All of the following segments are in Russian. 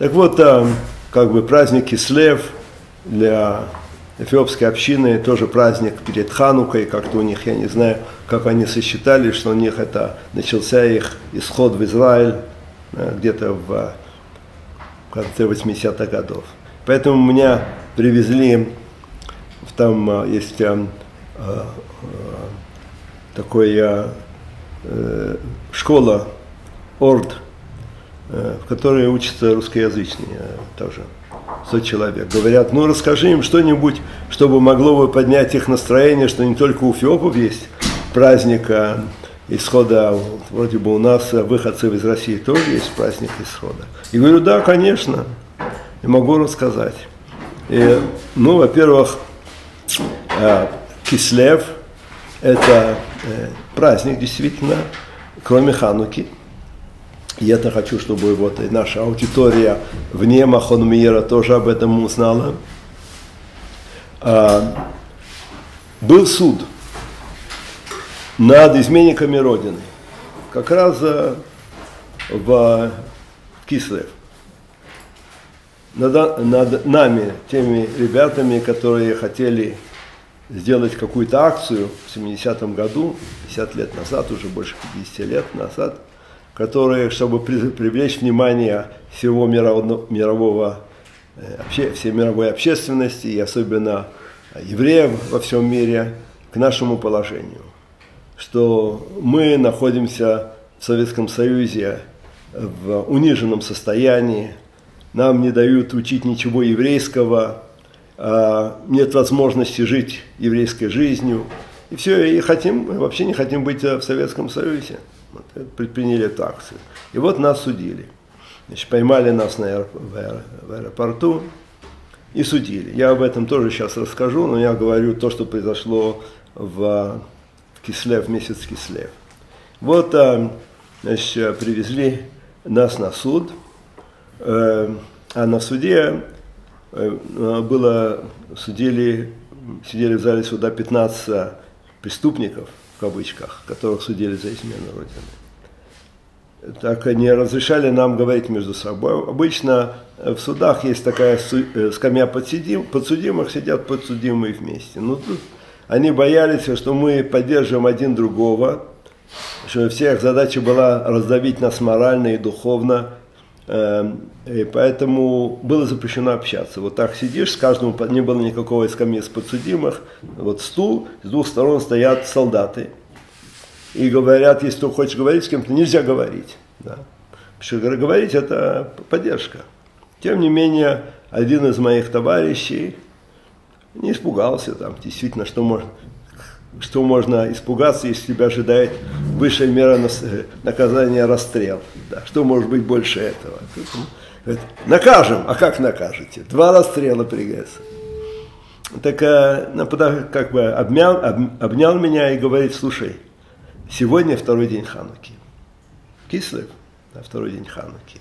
Так вот, как бы праздник Кислев для эфиопской общины тоже праздник перед Ханукой, как-то у них, я не знаю, как они сосчитали, что у них это начался их исход в Израиль э, где-то в конце 80-х годов. Поэтому меня привезли, там э, есть э, такой школа Орд, в которой учатся русскоязычные тоже. 100 человек. Говорят, ну расскажи им что-нибудь, чтобы могло бы поднять их настроение, что не только у фиопов есть праздник а, исхода, вроде бы у нас выходцев из России тоже есть праздник исхода. И говорю, да, конечно, и могу рассказать. И, ну, во-первых, а, Кислев – это э, праздник, действительно, кроме Хануки – и это хочу, чтобы вот и наша аудитория вне Махонмира тоже об этом узнала. А, был суд над изменниками Родины. Как раз а, в Кислев. Над, над нами, теми ребятами, которые хотели сделать какую-то акцию в 70-м году, 50 лет назад, уже больше 50 лет назад – которые, чтобы привлечь внимание всего мирового, мирового э, всей мировой общественности и особенно евреев во всем мире к нашему положению. Что мы находимся в Советском Союзе в униженном состоянии, нам не дают учить ничего еврейского, а нет возможности жить еврейской жизнью. И все, и хотим, вообще не хотим быть в Советском Союзе. Предприняли акцию. И вот нас судили. Значит, поймали нас на аэроп... в аэропорту и судили. Я об этом тоже сейчас расскажу, но я говорю то, что произошло в, в Кислев, месяц Кислев. Вот а, значит, привезли нас на суд, э, а на суде э, было, судили, сидели в зале суда 15 преступников – в кавычках, которых судили за измену Родины. Так они разрешали нам говорить между собой. Обычно в судах есть такая э, скамья подсудим, подсудимых, сидят подсудимые вместе. Но тут они боялись, что мы поддерживаем один другого, что всех задача была раздавить нас морально и духовно, эм, и поэтому было запрещено общаться. Вот так сидишь, с каждым не было никакого скамьи с подсудимых, вот стул, с двух сторон стоят солдаты. И говорят, если ты хочешь говорить с кем-то, нельзя говорить. Да. Потому что говорить это поддержка. Тем не менее, один из моих товарищей не испугался там, действительно, что можно, что можно испугаться, если тебя ожидает высшая мера наказания расстрел. Да, что может быть больше этого? Говорит, накажем, а как накажете? Два расстрела придется. Так э, как бы обнял, обнял меня и говорит, слушай, сегодня второй день Хануки. Кислев, да, второй день Хануки.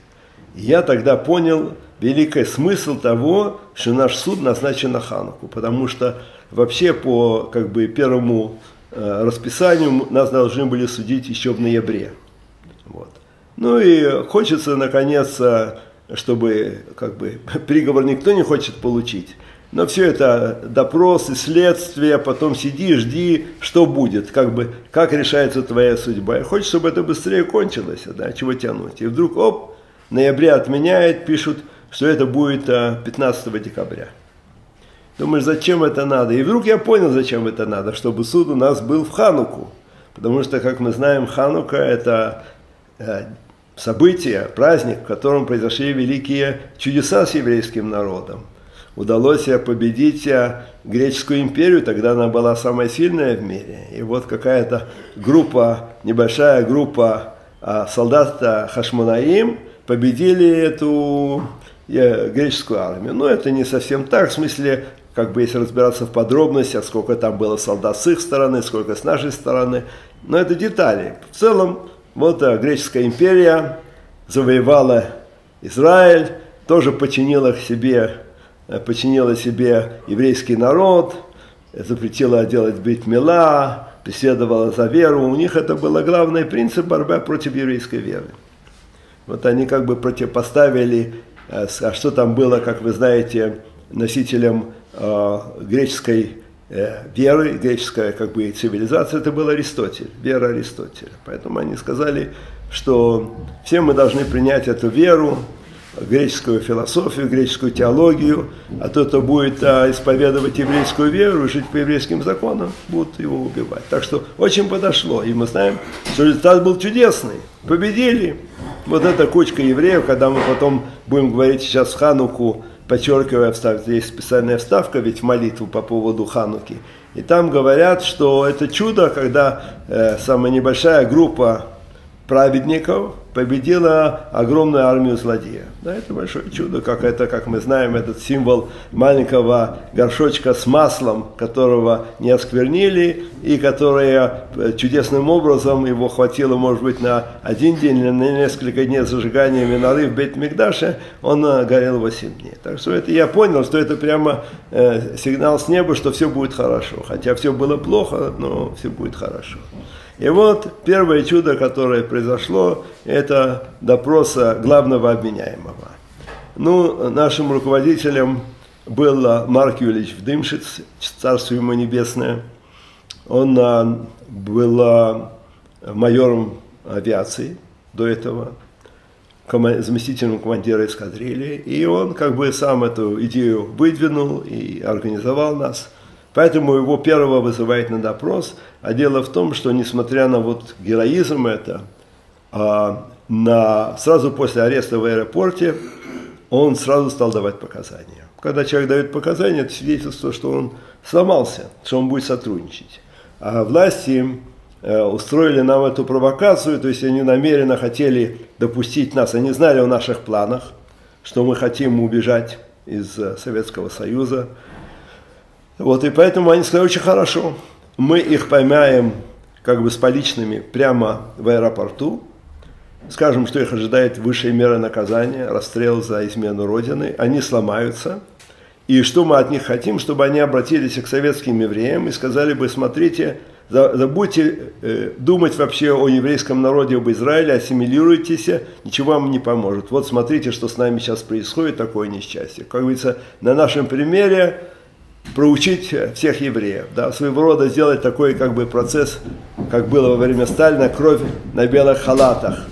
И я тогда понял великий смысл того, что наш суд назначен на Хануку, потому что вообще по как бы первому э, расписанию нас должны были судить еще в ноябре. Вот. Ну и хочется наконец чтобы как бы приговор никто не хочет получить. Но все это допросы, следствие, потом сиди, жди, что будет, как бы, как решается твоя судьба. И хочешь, чтобы это быстрее кончилось, да, чего тянуть. И вдруг, оп, в ноябре отменяет, пишут, что это будет 15 а, декабря. Думаешь, зачем это надо? И вдруг я понял, зачем это надо, чтобы суд у нас был в Хануку. Потому что, как мы знаем, Ханука – это э, событие, праздник, в котором произошли великие чудеса с еврейским народом. Удалось победить э, греческую империю, тогда она была самая сильная в мире. И вот какая-то группа, небольшая группа а, солдат Хашманаим победили эту э, греческую армию. Но это не совсем так, в смысле, как бы если разбираться в подробностях, сколько там было солдат с их стороны, сколько с нашей стороны. Но это детали. В целом вот греческая империя завоевала Израиль, тоже подчинила себе, э, подчинила себе еврейский народ, запретила делать бит мила, преследовала за веру. У них это был главный принцип борьба против еврейской веры. Вот они как бы противопоставили а что там было, как вы знаете, носителем греческой веры, греческая как бы цивилизация, это был Аристотель, вера Аристотеля. Поэтому они сказали, что все мы должны принять эту веру, греческую философию, греческую теологию, а тот, кто будет а, исповедовать еврейскую веру, жить по еврейским законам, будут его убивать. Так что очень подошло, и мы знаем, что результат был чудесный. Победили. Вот эта кучка евреев, когда мы потом будем говорить сейчас Хануку, подчеркивая вставку, есть специальная вставка ведь в молитву по поводу Хануки. И там говорят, что это чудо, когда э, самая небольшая группа праведников победила огромную армию злодея. Да, это большое чудо, как это, как мы знаем, этот символ маленького горшочка с маслом, которого не осквернили, и которое э, чудесным образом его хватило, может быть, на один день или на несколько дней зажигания миноры в Бейт-Мигдаше, он э, горел 8 дней. Так что это я понял, что это прямо э, сигнал с неба, что все будет хорошо. Хотя все было плохо, но все будет хорошо. И вот первое чудо, которое произошло, это допрос главного обменяемого. Ну, нашим руководителем был Марк Юлич Вдымшиц, царство ему небесное. Он а, был а, майором авиации до этого, заместителем командира эскадрильи, и он как бы сам эту идею выдвинул и организовал нас – Поэтому его первого вызывает на допрос. А дело в том, что несмотря на вот героизм это, а, на, сразу после ареста в аэропорте он сразу стал давать показания. Когда человек дает показания, это свидетельство, что он сломался, что он будет сотрудничать. А власти э, устроили нам эту провокацию, то есть они намеренно хотели допустить нас, они знали о наших планах, что мы хотим убежать из э, Советского Союза, вот, и поэтому они сказали, очень хорошо, мы их поймаем как бы с поличными прямо в аэропорту, скажем, что их ожидает высшая мера наказания, расстрел за измену Родины, они сломаются, и что мы от них хотим, чтобы они обратились к советским евреям и сказали бы, смотрите, забудьте э, думать вообще о еврейском народе, об Израиле, ассимилируйтесь, ничего вам не поможет. Вот смотрите, что с нами сейчас происходит, такое несчастье. Как говорится, на нашем примере проучить всех евреев, да, своего рода сделать такой как бы процесс, как было во время Сталина, кровь на белых халатах.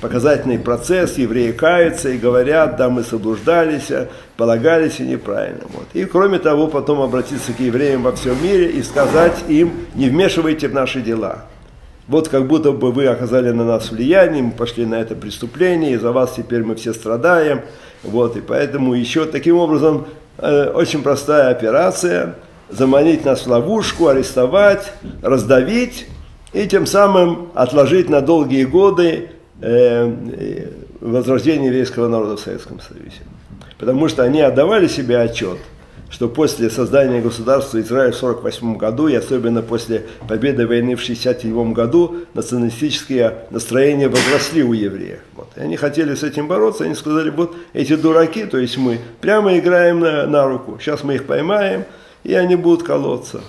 Показательный процесс, евреи каются и говорят, да, мы соблуждались, полагались и неправильно. Вот. И кроме того, потом обратиться к евреям во всем мире и сказать им, не вмешивайте в наши дела. Вот как будто бы вы оказали на нас влияние, мы пошли на это преступление, из-за вас теперь мы все страдаем. Вот, и поэтому еще таким образом очень простая операция, заманить нас в ловушку, арестовать, раздавить и тем самым отложить на долгие годы э, возрождение еврейского народа в Советском Союзе. Потому что они отдавали себе отчет – что после создания государства Израиль в 1948 году и особенно после победы войны в 1967 году националистические настроения возросли у евреев. Вот. И они хотели с этим бороться, они сказали, вот эти дураки, то есть мы прямо играем на, на руку, сейчас мы их поймаем, и они будут колоться.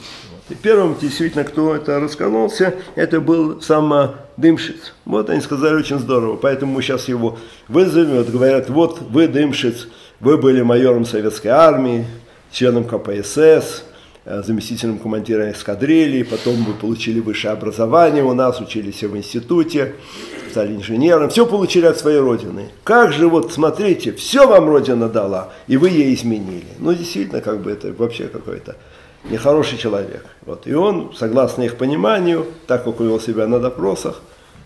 И первым действительно, кто это раскололся, это был сам Дымшиц. Вот они сказали очень здорово, поэтому мы сейчас его вызовем, вот говорят, вот вы, Дымшиц, вы были майором советской армии, членом КПСС, э, заместителем командира эскадрильи, потом вы получили высшее образование у нас, учились в институте, стали инженером, все получили от своей родины. Как же вот, смотрите, все вам родина дала, и вы ей изменили. Ну, действительно, как бы это вообще какой-то нехороший человек. Вот. И он, согласно их пониманию, так как вел себя на допросах,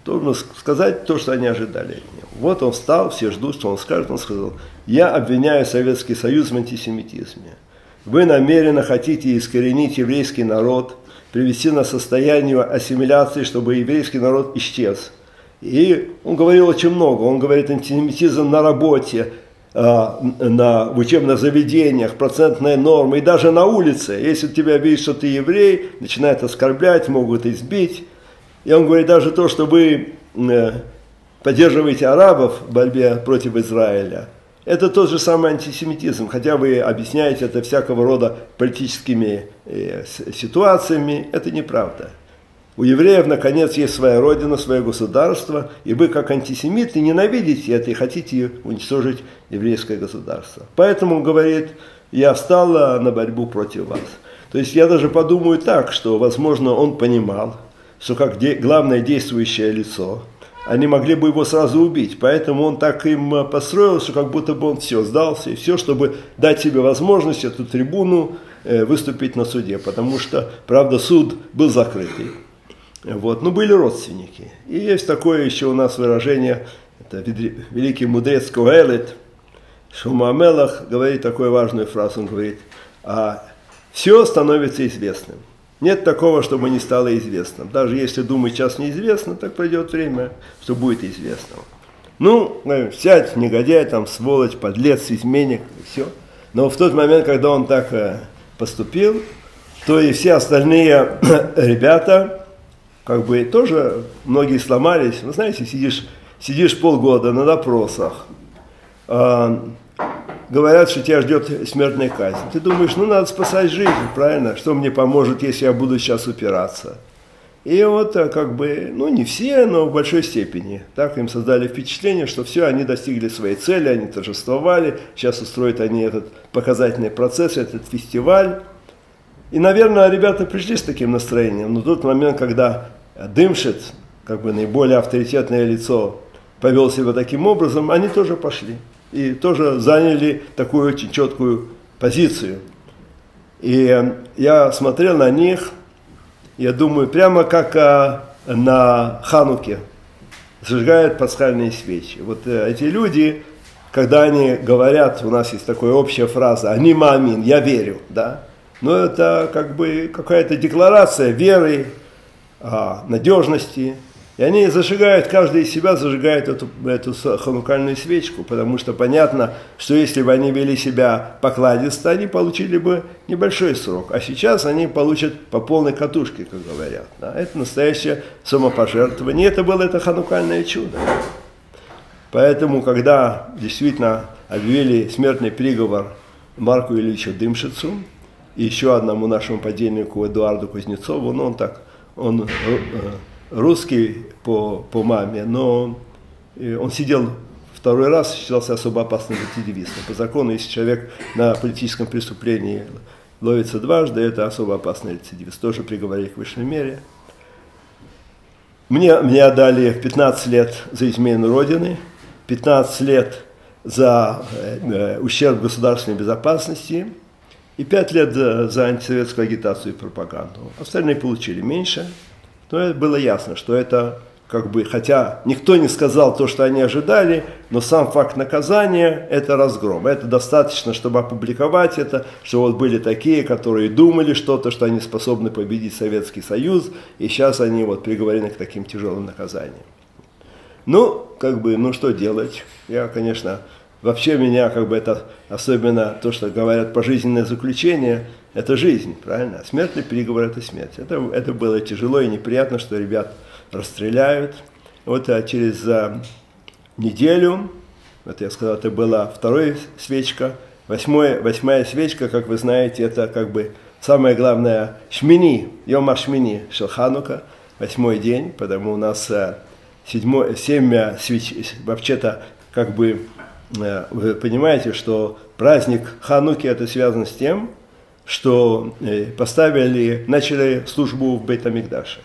должен сказать то, что они ожидали от него. Вот он встал, все ждут, что он скажет. Он сказал, я обвиняю Советский Союз в антисемитизме. Вы намеренно хотите искоренить еврейский народ, привести на состояние ассимиляции, чтобы еврейский народ исчез. И он говорил очень много. Он говорит антисемитизм на работе, а, на, в учебных заведениях, процентная норма и даже на улице. Если тебя видят, что ты еврей, начинают оскорблять, могут избить. И он говорит даже то, что вы э, поддерживаете арабов в борьбе против Израиля – это тот же самый антисемитизм, хотя вы объясняете это всякого рода политическими э, ситуациями, это неправда. У евреев, наконец, есть своя родина, свое государство, и вы, как антисемиты, ненавидите это и хотите уничтожить еврейское государство. Поэтому, говорит, я встал на борьбу против вас. То есть я даже подумаю так, что, возможно, он понимал, что как де- главное действующее лицо, они могли бы его сразу убить. Поэтому он так им построил, что как будто бы он все сдался, и все, чтобы дать себе возможность эту трибуну э, выступить на суде. Потому что, правда, суд был закрытый. Вот. Но были родственники. И есть такое еще у нас выражение, это великий мудрец Куэлет, Шумамелах говорит такую важную фразу, он говорит, а все становится известным. Нет такого, чтобы не стало известным. Даже если думать сейчас неизвестно, так пройдет время, что будет известно. Ну, сядь, негодяй, там, сволочь, подлец, изменник, все. Но в тот момент, когда он так э, поступил, то и все остальные ребята, как бы тоже многие сломались. Вы знаете, сидишь, сидишь полгода на допросах, э, говорят, что тебя ждет смертная казнь. Ты думаешь, ну надо спасать жизнь, правильно? Что мне поможет, если я буду сейчас упираться? И вот э, как бы, ну не все, но в большой степени. Так им создали впечатление, что все, они достигли своей цели, они торжествовали. Сейчас устроят они этот показательный процесс, этот фестиваль. И, наверное, ребята пришли с таким настроением. Но тот момент, когда Дымшит, как бы наиболее авторитетное лицо, повел себя таким образом, они тоже пошли. И тоже заняли такую очень четкую позицию. И я смотрел на них, я думаю, прямо как а, на Хануке зажигают пасхальные свечи. Вот э, эти люди, когда они говорят, у нас есть такая общая фраза, они мамин, я верю, да, но это как бы какая-то декларация веры, а, надежности. И они зажигают, каждый из себя зажигает эту, эту ханукальную свечку, потому что понятно, что если бы они вели себя покладисто, они получили бы небольшой срок. А сейчас они получат по полной катушке, как говорят. Да? Это настоящее самопожертвование. Это было это ханукальное чудо. Поэтому, когда действительно объявили смертный приговор Марку Ильичу Дымшицу и еще одному нашему подельнику Эдуарду Кузнецову, ну, он так он э, русский по, по маме, но э, он сидел второй раз, считался особо опасным рецидивистом. По закону, если человек на политическом преступлении ловится дважды, это особо опасный рецидивист. Тоже приговорили к высшей мере. Мне, мне дали 15 лет за измену Родины, 15 лет за э, ущерб государственной безопасности – и пять лет за, за антисоветскую агитацию и пропаганду. Остальные получили меньше. Это было ясно, что это как бы, хотя никто не сказал то, что они ожидали, но сам факт наказания – это разгром. Это достаточно, чтобы опубликовать это, что вот были такие, которые думали что-то, что они способны победить Советский Союз, и сейчас они вот приговорены к таким тяжелым наказаниям. Ну, как бы, ну что делать? Я, конечно, Вообще меня как бы это, особенно то, что говорят пожизненное заключение, это жизнь, правильно? А смертный приговор – это смерть. Это, это было тяжело и неприятно, что ребят расстреляют. Вот а через а, неделю, вот я сказал, это была вторая свечка, восьмое, восьмая свечка, как вы знаете, это как бы самое главное шмини, йома шмини, шелханука, восьмой день, потому у нас а, седьмой, семь а, свеч, вообще-то как бы Э, вы понимаете, что праздник Хануки это связано с тем, что э, поставили, начали службу в Бейтамикдаше.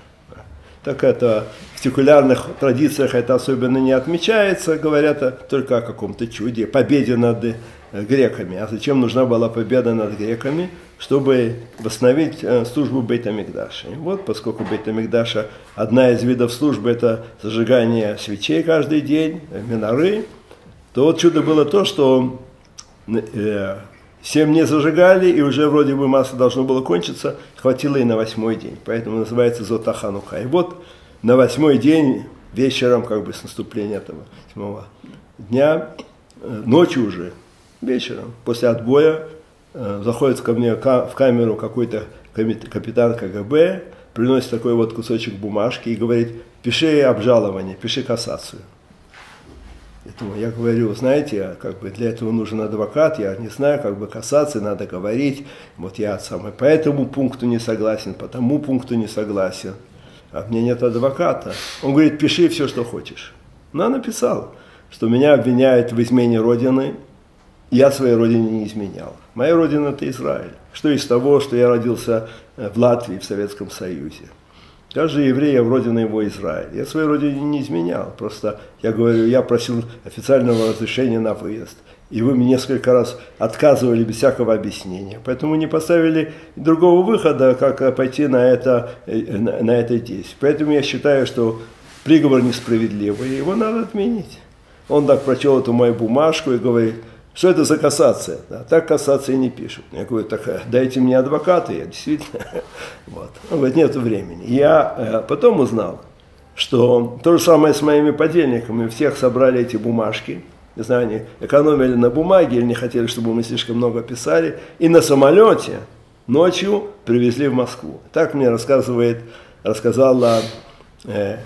Так это в секулярных традициях это особенно не отмечается, говорят только о каком-то чуде, победе над э, греками. А зачем нужна была победа над греками? Чтобы восстановить службу Бейтамикдаша. И вот, поскольку Бейтамикдаша одна из видов службы это зажигание свечей каждый день, миноры, то вот чудо было то, что э, семь не зажигали, и уже вроде бы масло должно было кончиться, хватило и на восьмой день. Поэтому называется Зотаханука. И вот на восьмой день, вечером, как бы с наступления этого восьмого дня, э, ночью уже, вечером, после отбоя, э, заходит ко мне в камеру какой-то капитан КГБ, приносит такой вот кусочек бумажки и говорит, пиши обжалование, пиши кассацию. Поэтому я говорю, знаете, как бы для этого нужен адвокат, я не знаю, как бы касаться, надо говорить. Вот я самый по этому пункту не согласен, по тому пункту не согласен. а мне нет адвоката. Он говорит, пиши все, что хочешь. Ну, я написал, что меня обвиняют в измене Родины, я своей Родине не изменял. Моя Родина – это Израиль. Что из того, что я родился э, в Латвии, в Советском Союзе. Каждый еврей, я в родине его Израиль. Я своей родине не изменял. Просто я говорю, я просил официального разрешения на выезд. И вы мне несколько раз отказывали без всякого объяснения. Поэтому не поставили другого выхода, как пойти на это, э, на, на это действие. Поэтому я считаю, что приговор несправедливый, его надо отменить. Он так прочел эту мою бумажку и говорит, что это за кассация? Да, так кассации не пишут. Я говорю, так э, дайте мне адвоката, я действительно. Вот. Он говорит, нет времени. Я э, потом узнал, что то же самое с моими подельниками. Всех собрали эти бумажки. Не знаю, они экономили на бумаге или не хотели, чтобы мы слишком много писали. И на самолете ночью привезли в Москву. Так мне рассказывает, рассказала э,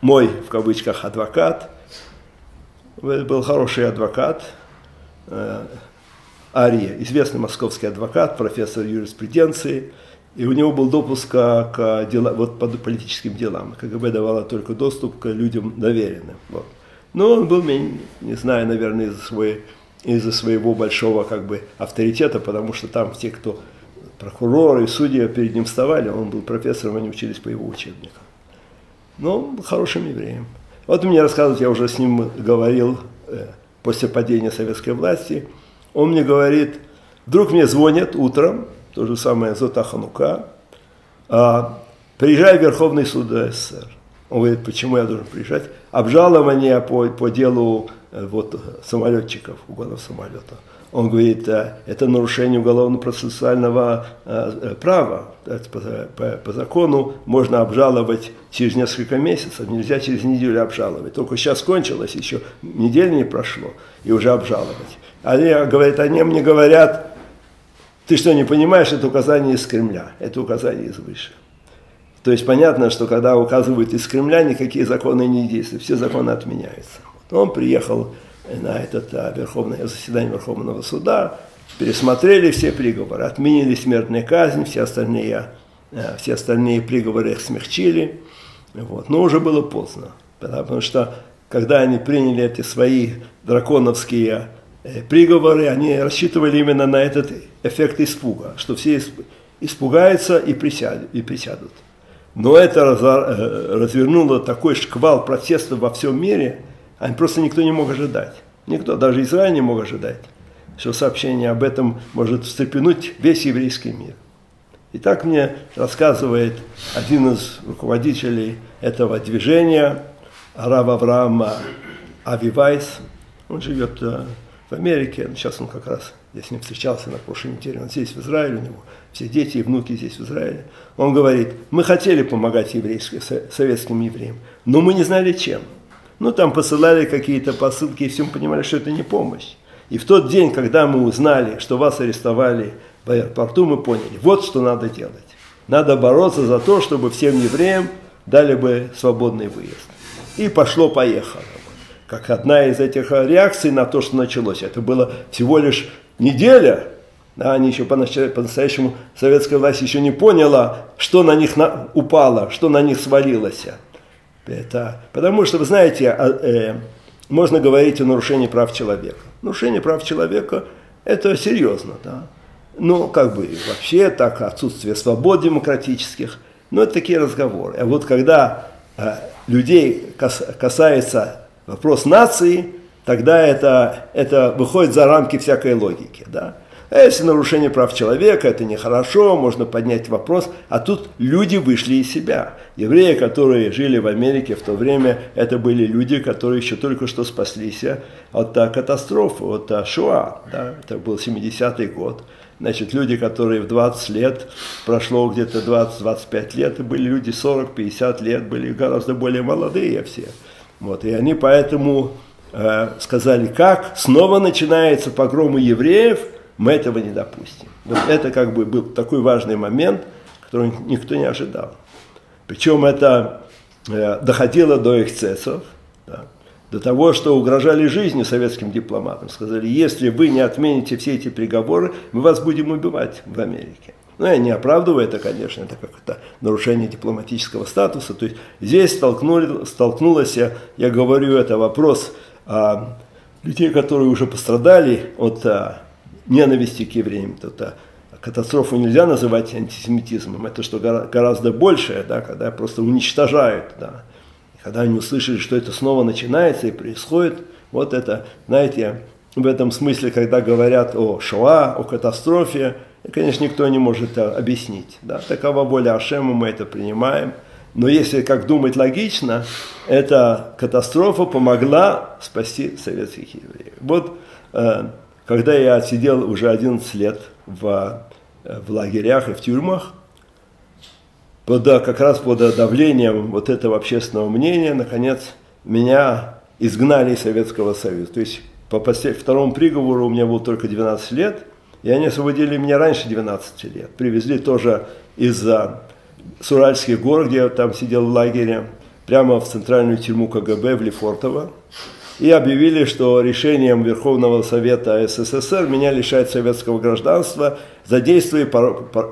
мой, в кавычках, адвокат. Был хороший адвокат, Ария, известный московский адвокат, профессор юриспруденции, и у него был допуск к дела, вот, по политическим делам. КГБ давало только доступ к людям доверенным. Вот. Но он был, не знаю, наверное, из-за из своего большого как бы, авторитета, потому что там те, кто прокуроры и судьи перед ним вставали, он был профессором, они учились по его учебникам. Но он был хорошим евреем. Вот мне рассказывают, я уже с ним говорил, э, после падения советской власти, он мне говорит, вдруг мне звонят утром, то же самое Зота Ханука, а, приезжай в Верховный суд СССР. Он говорит, почему я должен приезжать? Обжалование по, по делу э, вот, самолетчиков, угонов самолета. Он говорит, «Э, это нарушение уголовно-процессуального э, права. По, закону можно обжаловать через несколько месяцев, нельзя через неделю обжаловать. Только сейчас кончилось, еще недели не прошло, и уже обжаловать. Они, говорят, они мне говорят, ты что, не понимаешь, это указание из Кремля, это указание из выше. То есть понятно, что когда указывают из Кремля, никакие законы не действуют, все законы отменяются. Он приехал на это а, верховное заседание Верховного суда, пересмотрели все приговоры, отменили смертную казнь, все остальные, а, все остальные приговоры их смягчили. Вот. Но уже было поздно, потому что когда они приняли эти свои драконовские э, приговоры, они рассчитывали именно на этот эффект испуга, что все испугаются и присядут. И присядут. Но это э, развернуло такой шквал протеста во всем мире – а просто никто не мог ожидать. Никто, даже Израиль не мог ожидать, что сообщение об этом может встрепенуть весь еврейский мир. И так мне рассказывает один из руководителей этого движения, Арав Авраама Авивайс. Он живет э, в Америке, сейчас он как раз, я с ним встречался на прошлой неделе, он здесь, в Израиле, у него все дети и внуки здесь, в Израиле. Он говорит, мы хотели помогать еврейским, советским евреям, но мы не знали чем – ну, там посылали какие-то посылки, и все мы понимали, что это не помощь. И в тот день, когда мы узнали, что вас арестовали в аэропорту, мы поняли, вот что надо делать. Надо бороться за то, чтобы всем евреям дали бы свободный выезд. И пошло-поехало. Как одна из этих реакций на то, что началось. Это было всего лишь неделя, да, они еще по-настоящему, советская власть еще не поняла, что на них на, упало, что на них свалилось. Это, потому что, вы знаете, а, э, можно говорить о нарушении прав человека. Нарушение прав человека – это серьезно, да. Ну, как бы вообще так, отсутствие свобод демократических, но это такие разговоры. А вот когда э, людей кас, касается вопрос нации, тогда это, это выходит за рамки всякой логики, да. А если нарушение прав человека, это нехорошо, можно поднять вопрос. А тут люди вышли из себя. Евреи, которые жили в Америке в то время, это были люди, которые еще только что спаслись от катастрофы, от Шоа. Да? Это был 70-й год. Значит, люди, которые в 20 лет, прошло где-то 20-25 лет, были люди 40-50 лет, были гораздо более молодые все. Вот, и они поэтому э, сказали, как снова начинается погромы евреев – мы этого не допустим. Вот это как бы был такой важный момент, который никто не ожидал. Причем это э, доходило до эксцессов, да, до того, что угрожали жизнью советским дипломатам. Сказали, если вы не отмените все эти приговоры, мы вас будем убивать в Америке. Ну, я не оправдываю это, конечно, это как-то нарушение дипломатического статуса. То есть здесь столкнули, столкнулась, я, я говорю, это вопрос а, людей, которые уже пострадали от а, ненависти к евреям. Это, а, катастрофу нельзя называть антисемитизмом, это что гораздо большее, да, когда просто уничтожают. Да. Когда они услышали, что это снова начинается и происходит, вот это, знаете, в этом смысле, когда говорят о Шоа, о катастрофе, конечно, никто не может объяснить. Да? Такова воля Ашема, мы это принимаем. Но если как думать логично, эта катастрофа помогла спасти советских евреев. Вот э, когда я сидел уже 11 лет в, э, в лагерях и в тюрьмах, под, как раз под давлением вот этого общественного мнения, наконец, меня изгнали из Советского Союза. То есть по второму приговору у меня было только 12 лет, и они освободили меня раньше 12 лет. Привезли тоже из-за Суральских гор, где я там сидел в лагере, прямо в центральную тюрьму КГБ в Лефортово. И объявили, что решением Верховного Совета СССР меня лишают советского гражданства за действие,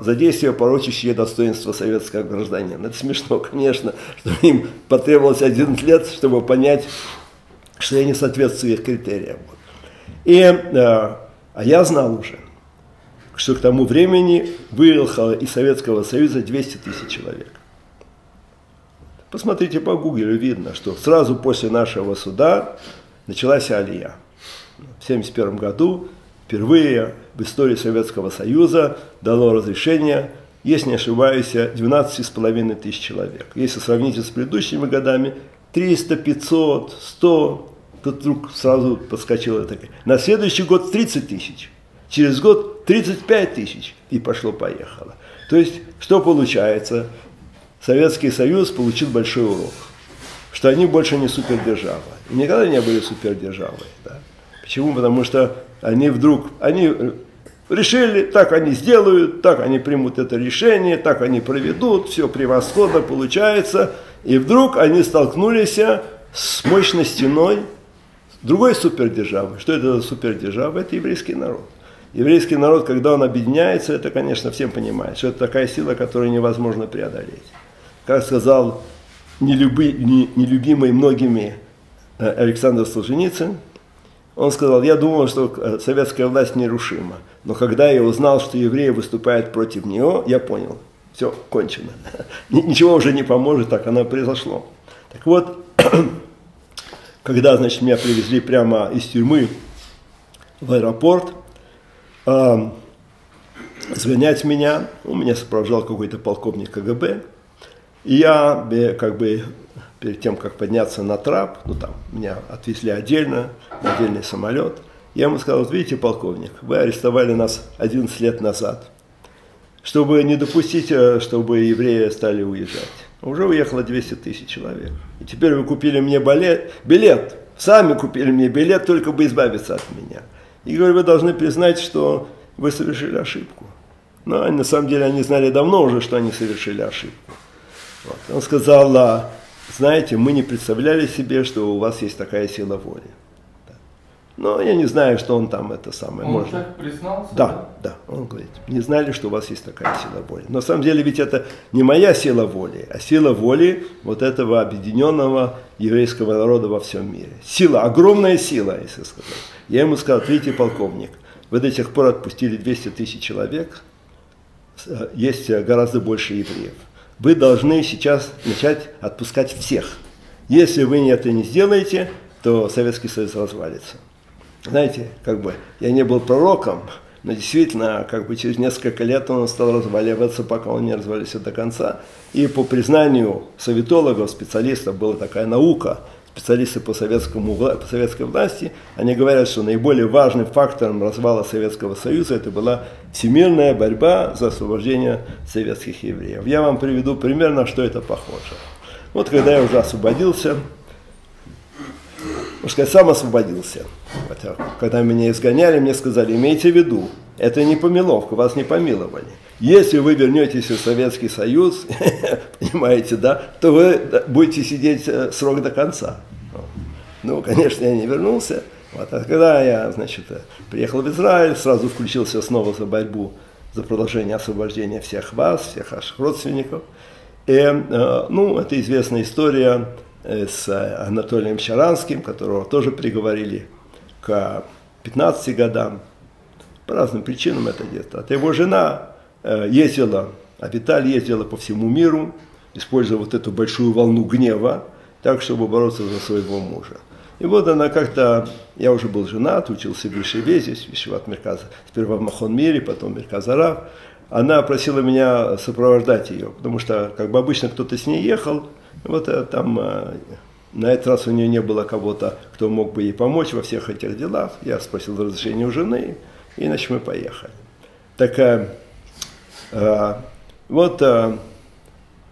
за действие порочащее достоинство советского гражданина. Это смешно, конечно, что им потребовалось 11 лет, чтобы понять, что я не соответствую их критериям. И, э, а я знал уже, что к тому времени выехало из Советского Союза 200 тысяч человек. Посмотрите по Гуглю, видно, что сразу после нашего суда началась алия. В 1971 году впервые в истории Советского Союза дало разрешение, если не ошибаюсь, 12,5 тысяч человек. Если сравнить с предыдущими годами, 300, 500, 100, тут вдруг сразу подскочило такое. На следующий год 30 тысяч, через год 35 тысяч, и пошло-поехало. То есть, что получается? Советский Союз получил большой урок, что они больше не супердержава. И никогда не были супердержавой. Да? Почему? Потому что они вдруг, они решили, так они сделают, так они примут это решение, так они проведут, все превосходно получается. И вдруг они столкнулись с мощной стеной другой супердержавы. Что это за супердержава? Это еврейский народ. Еврейский народ, когда он объединяется, это, конечно, всем понимает, что это такая сила, которую невозможно преодолеть. Как сказал нелюби, не, нелюбимый многими э, Александр Солженицын, он сказал, я думал, что э, советская власть нерушима, но когда я узнал, что евреи выступают против нее, я понял, все, кончено. Ничего уже не поможет, так оно произошло. Так вот, когда, значит, меня привезли прямо из тюрьмы в аэропорт, э, сгонять меня, у меня сопровождал какой-то полковник КГБ, и я, как бы, перед тем, как подняться на трап, ну там, меня отвезли отдельно, отдельный самолет, я ему сказал, вот видите, полковник, вы арестовали нас 11 лет назад, чтобы не допустить, э, чтобы евреи стали уезжать. Уже уехало 200 тысяч человек. И теперь вы купили мне билет, билет, сами купили мне билет, только бы избавиться от меня. И говорю, вы должны признать, что вы совершили ошибку. Но на самом деле они знали давно уже, что они совершили ошибку. Вот. Он сказал, а, знаете, мы не представляли себе, что у вас есть такая сила воли. Но я не знаю, что он там это самое. Он может. так признался? Да, да, да, он говорит, не знали, что у вас есть такая сила воли. Но на самом деле ведь это не моя сила воли, а сила воли вот этого объединенного еврейского народа во всем мире. Сила, огромная сила, если сказать. Я ему сказал, третий полковник, вы до сих пор отпустили 200 тысяч человек, э, есть гораздо больше евреев вы должны сейчас начать отпускать всех. Если вы это не сделаете, то Советский Союз развалится. Знаете, как бы я не был пророком, но действительно, как бы через несколько лет он стал разваливаться, пока он не развалился до конца. И по признанию советологов, специалистов, была такая наука – специалисты по, советскому, по советской власти, они говорят, что наиболее важным фактором развала Советского Союза это была всемирная борьба за освобождение советских евреев. Я вам приведу примерно, что это похоже. Вот когда я уже освободился, можно сказать, сам освободился. Когда меня изгоняли, мне сказали, имейте в виду, это не помиловка, вас не помиловали. Если вы вернетесь в Советский Союз, понимаете, да, то вы будете сидеть э, срок до конца. Ну, конечно, я не вернулся. Вот, а когда я, значит, приехал в Израиль, сразу включился снова за борьбу за продолжение освобождения всех вас, всех ваших родственников. И, э, ну, это известная история э, с Анатолием Щаранским, которого тоже приговорили к 15 годам. По разным причинам это где-то. А его жена э, ездила, а Виталий ездила по всему миру, используя вот эту большую волну гнева, так, чтобы бороться за своего мужа. И вот она как-то, я уже был женат, учился в Вишевезе, в Вишеват Мерказа, сперва в Махон Мире, потом Мерказарав. Она просила меня сопровождать ее, потому что как бы обычно кто-то с ней ехал, вот э, там э, на этот раз у нее не было кого-то, кто мог бы ей помочь во всех этих делах. Я спросил разрешения у жены, и иначе мы поехали. Так э, э, вот э,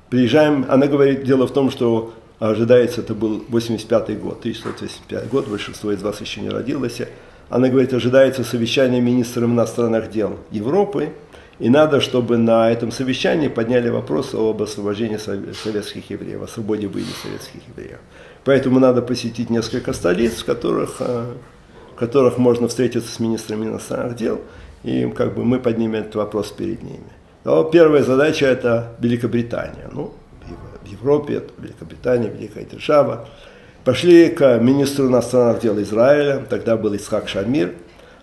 приезжаем, она говорит, дело в том, что ожидается, это был 85 год, 1985 год, большинство из вас еще не родилось. Она говорит, ожидается совещание министров иностранных дел Европы, и надо, чтобы на этом совещании подняли вопрос об освобождении советских евреев, о свободе выезда советских евреев. Поэтому надо посетить несколько столиц, в которых, э, в которых можно встретиться с министрами иностранных дел, и как бы мы поднимем этот вопрос перед ними. Но первая задача это Великобритания. Ну, в Европе, это Великобритания, Великая держава. Пошли к министру иностранных дел Израиля, тогда был Исхак Шамир.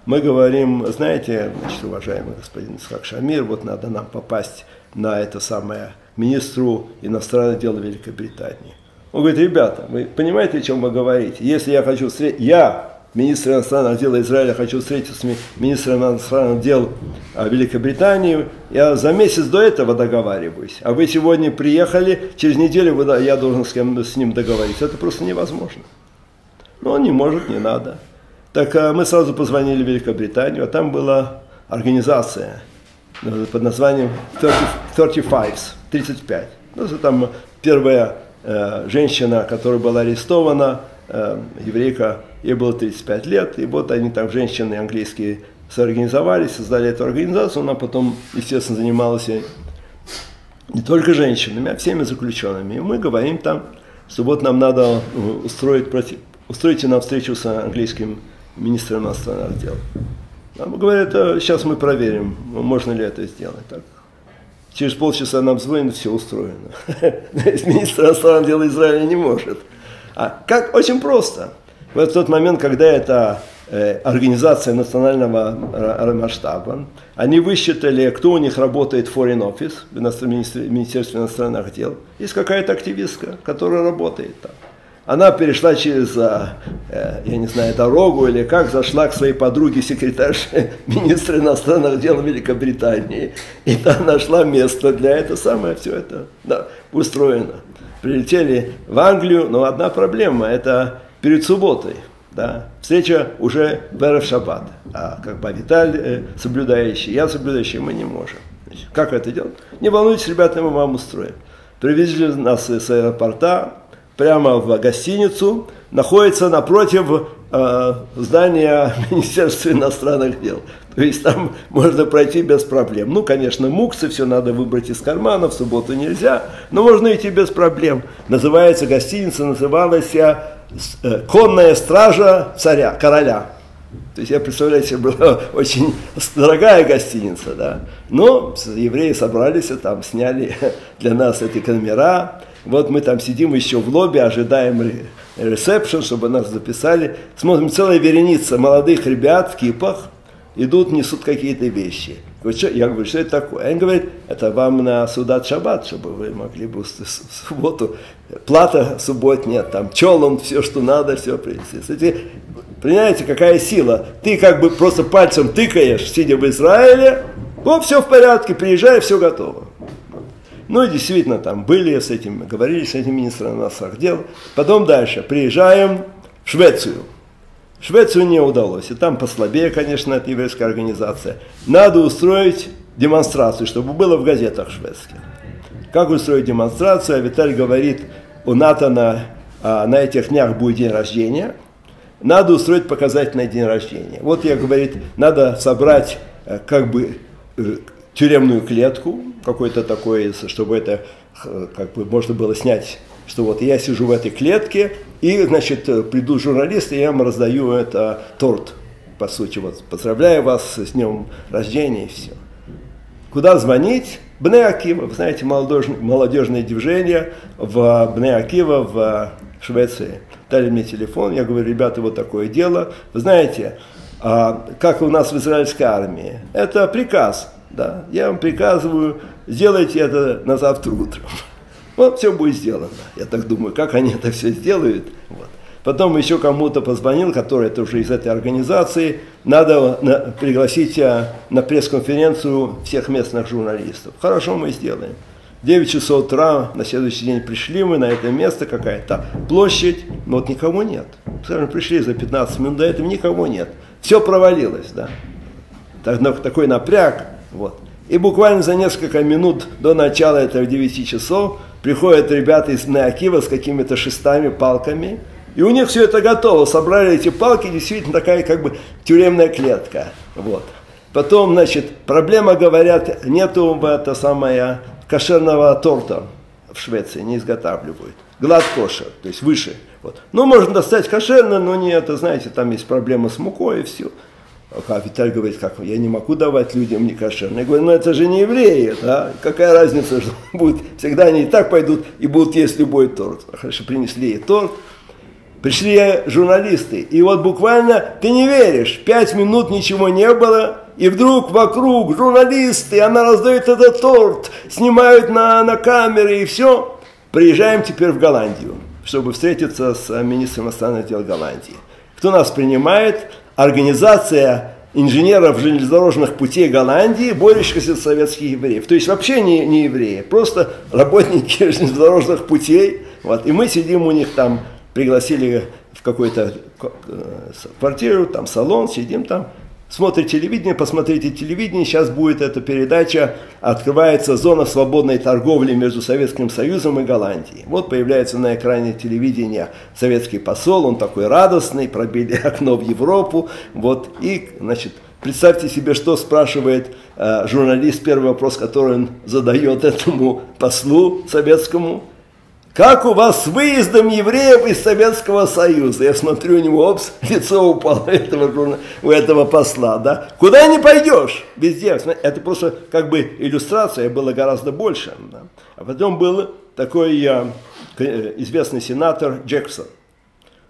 Мы говорим, знаете, значит, уважаемый господин Исхак Шамир, вот надо нам попасть на это самое министру иностранных дел Великобритании. Он говорит, ребята, вы понимаете, о чем вы говорите? Если я хочу встретить, я, министр иностранных дел Израиля, хочу встретиться с министром иностранных дел а, Великобритании, я за месяц до этого договариваюсь. А вы сегодня приехали, через неделю я должен с, кем, с ним договориться. Это просто невозможно. Но он не может, не надо. Так а, мы сразу позвонили в Великобританию, а там была организация э, под названием 30, 35, 35. Ну, там первая Э, женщина, которая была арестована, э, еврейка, ей было 35 лет, и вот они там, женщины английские, соорганизовались, создали эту организацию, она потом, естественно, занималась не только женщинами, а всеми заключенными. И мы говорим там, что вот нам надо устроить, устроить нам встречу с английским министром иностранных дел. Нам говорят, сейчас мы проверим, можно ли это сделать. Так, Через полчаса нам звонят, все устроено. Министр иностранных дел Израиля не может. А как? Очень просто. В тот момент, когда это э, организация национального масштаба, они высчитали, кто у них работает в Foreign Office, в Министерстве иностранных дел. Есть какая-то активистка, которая работает там. Она перешла через, э, я не знаю, дорогу или как, зашла к своей подруге, секретарше министра иностранных дел Великобритании. И там нашла место для этого самое, все это да, устроено. Прилетели в Англию, но одна проблема, это перед субботой. Да, встреча уже в Эрев Шаббат. А как бы Виталь э, соблюдающий, я соблюдающий, мы не можем. Значит, как это делать? Не волнуйтесь, ребята, мы вам устроим. Привезли нас с аэропорта, прямо в гостиницу, находится напротив здания Министерства иностранных дел. То есть там можно пройти без проблем. Ну, конечно, муксы, все надо выбрать из кармана, в субботу нельзя, но можно идти без проблем. Называется гостиница, называлась э, «Конная стража царя, короля». То есть я представляю себе, была очень дорогая гостиница, да. Но евреи собрались, там сняли для нас эти номера, вот мы там сидим еще в лобби, ожидаем ресепшн, чтобы нас записали. Смотрим, целая вереница молодых ребят в кипах идут, несут какие-то вещи. Я говорю, что это такое? Они говорят, это вам на судат шаббат, чтобы вы могли бы в субботу. Плата суббот нет, там челом, все, что надо, все принести. Понимаете, какая сила? Ты как бы просто пальцем тыкаешь, сидя в Израиле, вот все в порядке, приезжай, все готово. Ну и действительно там были с этим, говорили с этим министром иностранных дел. Потом дальше, приезжаем в Швецию. Швецию не удалось, и там послабее, конечно, эта еврейская организация. Надо устроить демонстрацию, чтобы было в газетах шведских. Как устроить демонстрацию? А Виталь говорит, у Натана а, на этих днях будет день рождения. Надо устроить показательный день рождения. Вот я говорит, надо собрать э, как бы э, тюремную клетку, какой-то такой, чтобы это э, как бы можно было снять, что вот я сижу в этой клетке, и, значит, э, придут журналисты, и я им раздаю это торт, по сути, вот, поздравляю вас с днем рождения и все. куда звонить? Бне Акива, вы знаете, молодежное, молодежное движение в Бне Акива в Швеции. Дали мне телефон, я говорю, ребята, вот такое дело. Вы знаете, а, как у нас в израильской армии, это приказ, да, я вам приказываю, сделайте это на завтра утром. Вот все будет сделано. Я так думаю, как они это все сделают. Вот. Потом еще кому-то позвонил, который тоже из этой организации, надо на, пригласить а, на пресс-конференцию всех местных журналистов. Хорошо, мы сделаем. 9 часов утра, на следующий день пришли мы на это место, какая-то площадь, но вот никого нет. Скажем, пришли за 15 минут до этого, никого нет. Все провалилось, да. Такой напряг, вот. И буквально за несколько минут до начала этого 9 часов приходят ребята из Неакива с какими-то шестами, палками, и у них все это готово. Собрали эти палки, действительно такая как бы тюремная клетка. Вот. Потом, значит, проблема, говорят, нету это самое кошерного торта в Швеции, не изготавливают. Глад кошер, то есть выше. Вот. Ну, можно достать кошерно, но не это, знаете, там есть проблема с мукой и все. А говорит, как я не могу давать людям не кошерно. Я говорю, ну это же не евреи, да? какая разница, что будет, всегда они и так пойдут и будут есть любой торт. Хорошо, принесли и торт, Пришли журналисты, и вот буквально, ты не веришь, пять минут ничего не было, и вдруг вокруг журналисты, она раздает этот торт, снимают на, на камеры и все. Приезжаем теперь в Голландию, чтобы встретиться с министром иностранных дел Голландии. Кто нас принимает? Организация инженеров железнодорожных путей Голландии, борющихся с советских евреев. То есть вообще не, не евреи, просто работники железнодорожных путей. Вот. И мы сидим у них там пригласили в какую-то э, квартиру, там салон, сидим там, смотрим телевидение, посмотрите телевидение, сейчас будет эта передача, открывается зона свободной торговли между Советским Союзом и Голландией. Вот появляется на экране телевидения советский посол, он такой радостный, пробили окно в Европу, вот, и, значит, Представьте себе, что спрашивает э, журналист, первый вопрос, который он задает этому послу советскому. Как у вас с выездом евреев из Советского Союза? Я смотрю, у него, опс, лицо упало этого, у этого посла, да? Куда не пойдешь? Везде. Это просто как бы иллюстрация, было гораздо больше. Да? А потом был такой э, известный сенатор Джексон.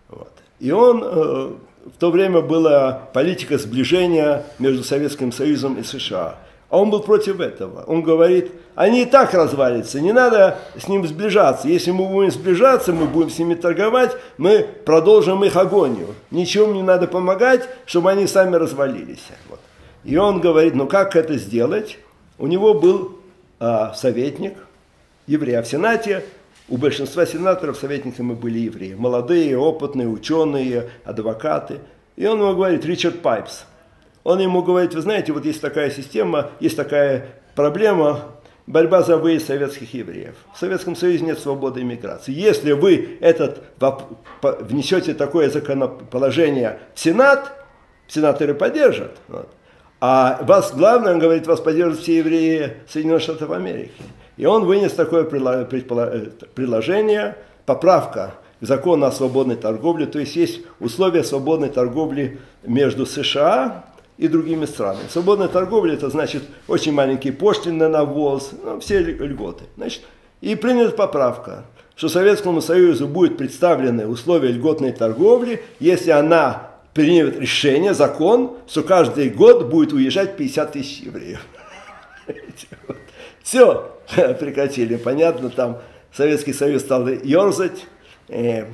Вот. И он, э, в то время была политика сближения между Советским Союзом и США. А он был против этого. Он говорит, они и так развалятся, не надо с ним сближаться. Если мы будем сближаться, мы будем с ними торговать, мы продолжим их агонию. Ничего не надо помогать, чтобы они сами развалились. Вот. И он говорит, ну как это сделать? У него был а, советник, еврей, а в Сенате у большинства сенаторов советниками были евреи. Молодые, опытные, ученые, адвокаты. И он ему говорит, Ричард Пайпс – он ему говорит, вы знаете, вот есть такая система, есть такая проблема, борьба за выезд советских евреев. В Советском Союзе нет свободы иммиграции. Если вы этот, внесете такое законоположение в Сенат, сенаторы поддержат. Вот. А вас, главное, он говорит, вас поддержат все евреи Соединенных Штатов Америки. И он вынес такое э, предложение, поправка к закону о свободной торговле, то есть есть условия свободной торговли между США и другими странами. Свободная торговля это значит очень маленькие пошлины на ввоз, ну, все льготы. Значит, и принята поправка, что Советскому Союзу будет представлены условия льготной торговли, если она примет решение, закон, что каждый год будет уезжать 50 тысяч евреев. Все, прекратили. Понятно, там Советский Союз стал ерзать. Э,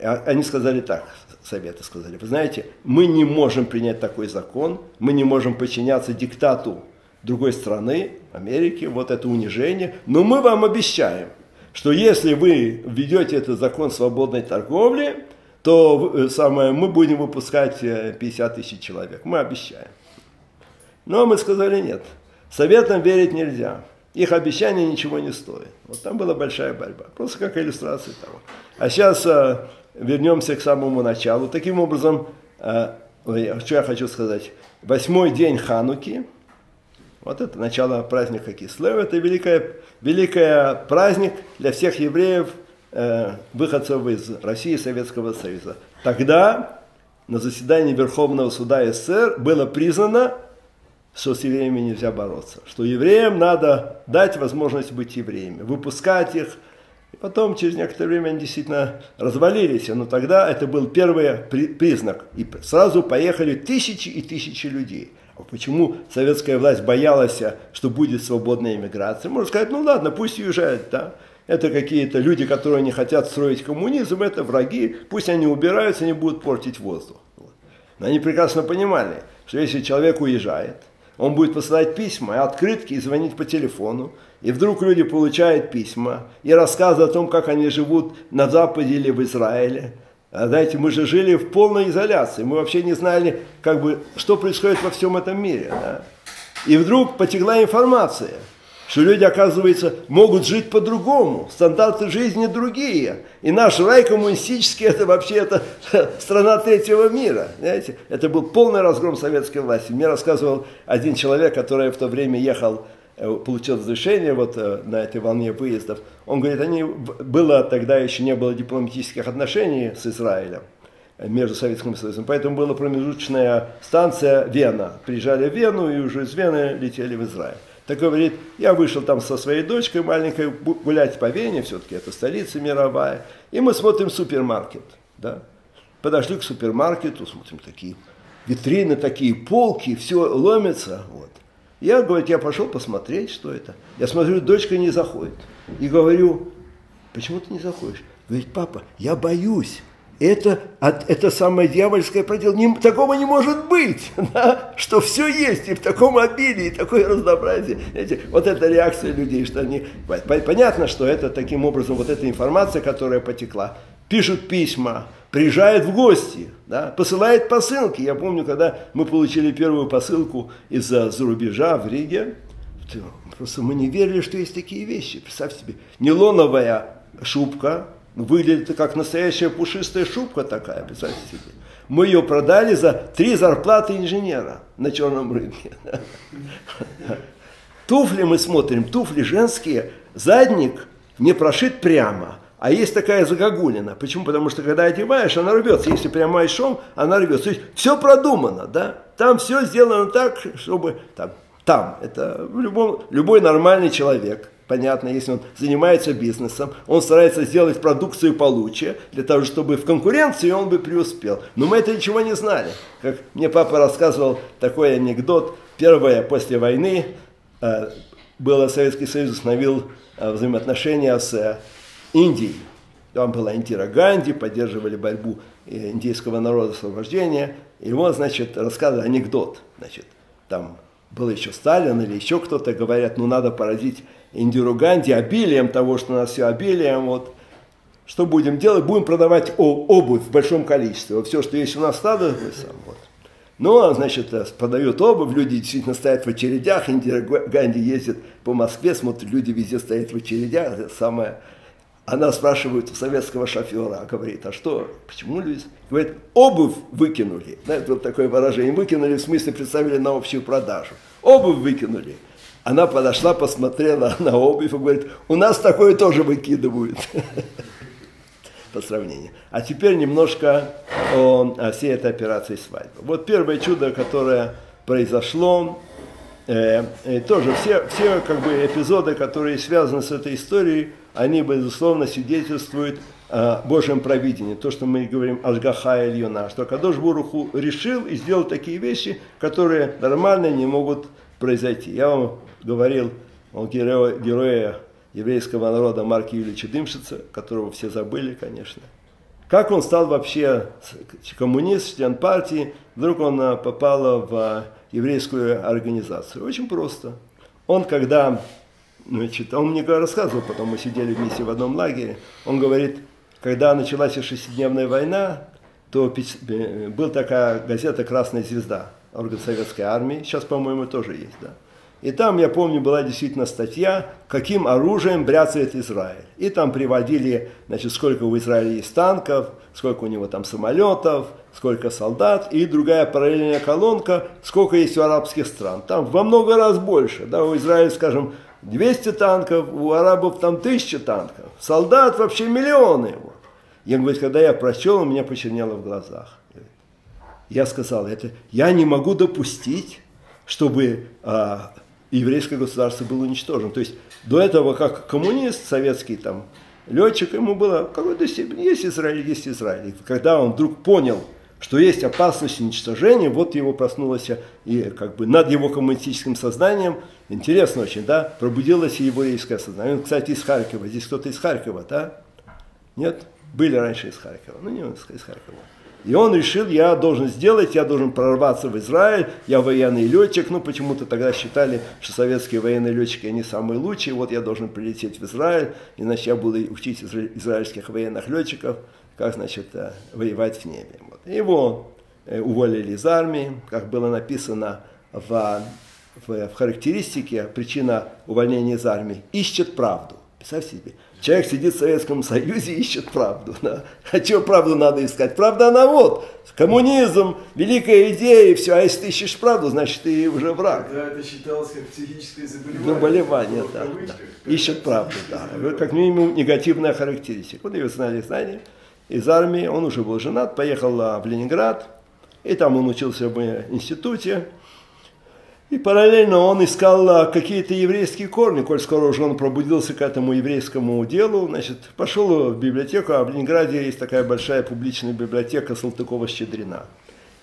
а они сказали так, Советы сказали, вы знаете, мы не можем принять такой закон, мы не можем подчиняться диктату другой страны, Америки, вот это унижение, но мы вам обещаем, что если вы введете этот закон свободной торговли, то э, самое, мы будем выпускать 50 э, тысяч человек, мы обещаем. Но мы сказали нет, советам верить нельзя, их обещания ничего не стоят. Вот там была большая борьба, просто как иллюстрация того. А сейчас э, вернемся к самому началу. Таким образом, э, что я хочу сказать, восьмой день Хануки, вот это начало праздника Кислев, это великая, великая праздник для всех евреев, э, выходцев из России Советского Союза. Тогда на заседании Верховного суда СССР было признано что с евреями нельзя бороться, что евреям надо дать возможность быть евреями, выпускать их, и потом, через некоторое время, они действительно развалились. Но тогда это был первый признак. И сразу поехали тысячи и тысячи людей. А почему советская власть боялась, что будет свободная иммиграция? Можно сказать, ну ладно, пусть уезжают, да. Это какие-то люди, которые не хотят строить коммунизм, это враги, пусть они убираются, не будут портить воздух. Но они прекрасно понимали, что если человек уезжает, он будет посылать письма, открытки и звонить по телефону, и вдруг люди получают письма и рассказы о том, как они живут на Западе или в Израиле. А знаете, мы же жили в полной изоляции, мы вообще не знали, как бы, что происходит во всем этом мире. Да? И вдруг потекла информация, что люди, оказывается, могут жить по-другому, стандарты жизни другие. И наш рай коммунистический, это вообще это страна третьего мира. Знаете? Это был полный разгром советской власти. Мне рассказывал один человек, который в то время ехал получил разрешение вот э, на этой волне выездов, он говорит, они, было тогда еще не было дипломатических отношений с Израилем э, между Советским Союзом, поэтому была промежуточная станция Вена. Приезжали в Вену и уже из Вены летели в Израиль. Так говорит, я вышел там со своей дочкой маленькой гулять по Вене, все-таки это столица мировая, и мы смотрим супермаркет. Да? Подошли к супермаркету, смотрим такие витрины, такие полки, все ломится. Вот. Я, говорит, я пошел посмотреть, что это. Я смотрю, дочка не заходит. И говорю, почему ты не заходишь? Говорит, папа, я боюсь. Это, это самое дьявольское проделание. Не, такого не может быть, да? что все есть, и в таком обилии, и такое разнообразие. Знаете, вот эта реакция людей, что они... Понятно, что это таким образом, вот эта информация, которая потекла, пишут письма, приезжает в гости, да, посылает посылки. Я помню, когда мы получили первую посылку из-за рубежа в Риге, просто мы не верили, что есть такие вещи. Представьте себе, нейлоновая шубка, выглядит как настоящая пушистая шубка такая, представьте себе. Мы ее продали за три зарплаты инженера на черном рынке. Туфли мы смотрим, туфли женские, задник не прошит прямо, а есть такая загогулина. Почему? Потому что когда одеваешь, она рвется. Если прямой шом, она рвется. То есть все продумано, да? Там все сделано так, чтобы там, там. Это в любом, любой нормальный человек, понятно, если он занимается бизнесом, он старается сделать продукцию получше, для того, чтобы в конкуренции он бы преуспел. Но мы это ничего не знали. Как мне папа рассказывал такой анекдот. Первое, после войны, э, было Советский Союз установил э, взаимоотношения с Индии. Там была Индира Ганди, поддерживали борьбу э, индийского народа освобождения. И он, значит, рассказывал анекдот. Значит, там был еще Сталин или еще кто-то, говорят, ну надо поразить Индиру Ганди обилием того, что у нас все обилием. Вот. Что будем делать? Будем продавать обувь в большом количестве. Вот все, что есть у нас стадо, сам. Вот. Ну, а, значит, э, продают обувь, люди действительно стоят в очередях, Индира Ганди ездит по Москве, смотрит, люди везде стоят в очередях, это самое она спрашивает у советского шофера, говорит, а что, почему люди... Говорит, обувь выкинули. Знаете, вот такое выражение. Выкинули, в смысле, представили на общую продажу. Обувь выкинули. Она подошла, посмотрела на обувь и говорит, у нас такое тоже выкидывают. По сравнению. А теперь немножко о, о всей этой операции свадьбы. Вот первое чудо, которое произошло, э, э, тоже все, все как бы эпизоды, которые связаны с этой историей, они, безусловно, свидетельствуют о Божьем провидении. То, что мы говорим Ашгаха Ильюна, что Кадош Буруху решил и сделал такие вещи, которые нормально не могут произойти. Я вам говорил о герое, герое еврейского народа Марке Юлича Дымшица, которого все забыли, конечно. Как он стал вообще коммунист, член партии, вдруг он попал в еврейскую организацию. Очень просто. Он, когда Значит, он мне рассказывал, потом мы сидели вместе в одном лагере, он говорит, когда началась шестидневная война, то э, была такая газета «Красная звезда», орган советской армии, сейчас, по-моему, тоже есть, да. И там, я помню, была действительно статья, каким оружием бряцает Израиль. И там приводили, значит, сколько у Израиля есть танков, сколько у него там самолетов, сколько солдат, и другая параллельная колонка, сколько есть у арабских стран. Там во много раз больше. Да, у Израиля, скажем, 200 танков, у арабов там 1000 танков, солдат вообще миллионы. его. Я говорю, когда я прочел, у меня почернело в глазах. Я сказал, это я не могу допустить, чтобы а, еврейское государство было уничтожено. То есть до этого, как коммунист советский, там, летчик, ему было какой-то степени, есть Израиль, есть Израиль. И когда он вдруг понял, что есть опасность уничтожения, вот его проснулось и как бы над его коммунистическим сознанием, интересно очень, да, пробудилось и еврейское сознание. Он, кстати, из Харькова, здесь кто-то из Харькова, да? Нет? Были раньше из Харькова, ну не из Харькова. И он решил, я должен сделать, я должен прорваться в Израиль, я военный летчик, ну почему-то тогда считали, что советские военные летчики, они самые лучшие, вот я должен прилететь в Израиль, иначе я буду учить израильских военных летчиков, как, значит, э, воевать в небе. Вот. Его э, уволили из армии, как было написано в, в, в характеристике, причина увольнения из армии, ищет правду. Представьте себе, Человек сидит в Советском Союзе и ищет правду. Да? А что правду надо искать? Правда она вот. Коммунизм, великая идея и все. А если ты ищешь правду, значит ты уже враг. Да, это считалось как психическое заболевание. Заболевание, да. да. Ищет правду, да. Как минимум негативная характеристика. Вот его знали, знали. Из армии он уже был женат, поехал в Ленинград. И там он учился в институте. И параллельно он искал а, какие-то еврейские корни, коль скоро уже он пробудился к этому еврейскому делу, значит, пошел в библиотеку, а в Ленинграде есть такая большая публичная библиотека Салтыкова-Щедрина.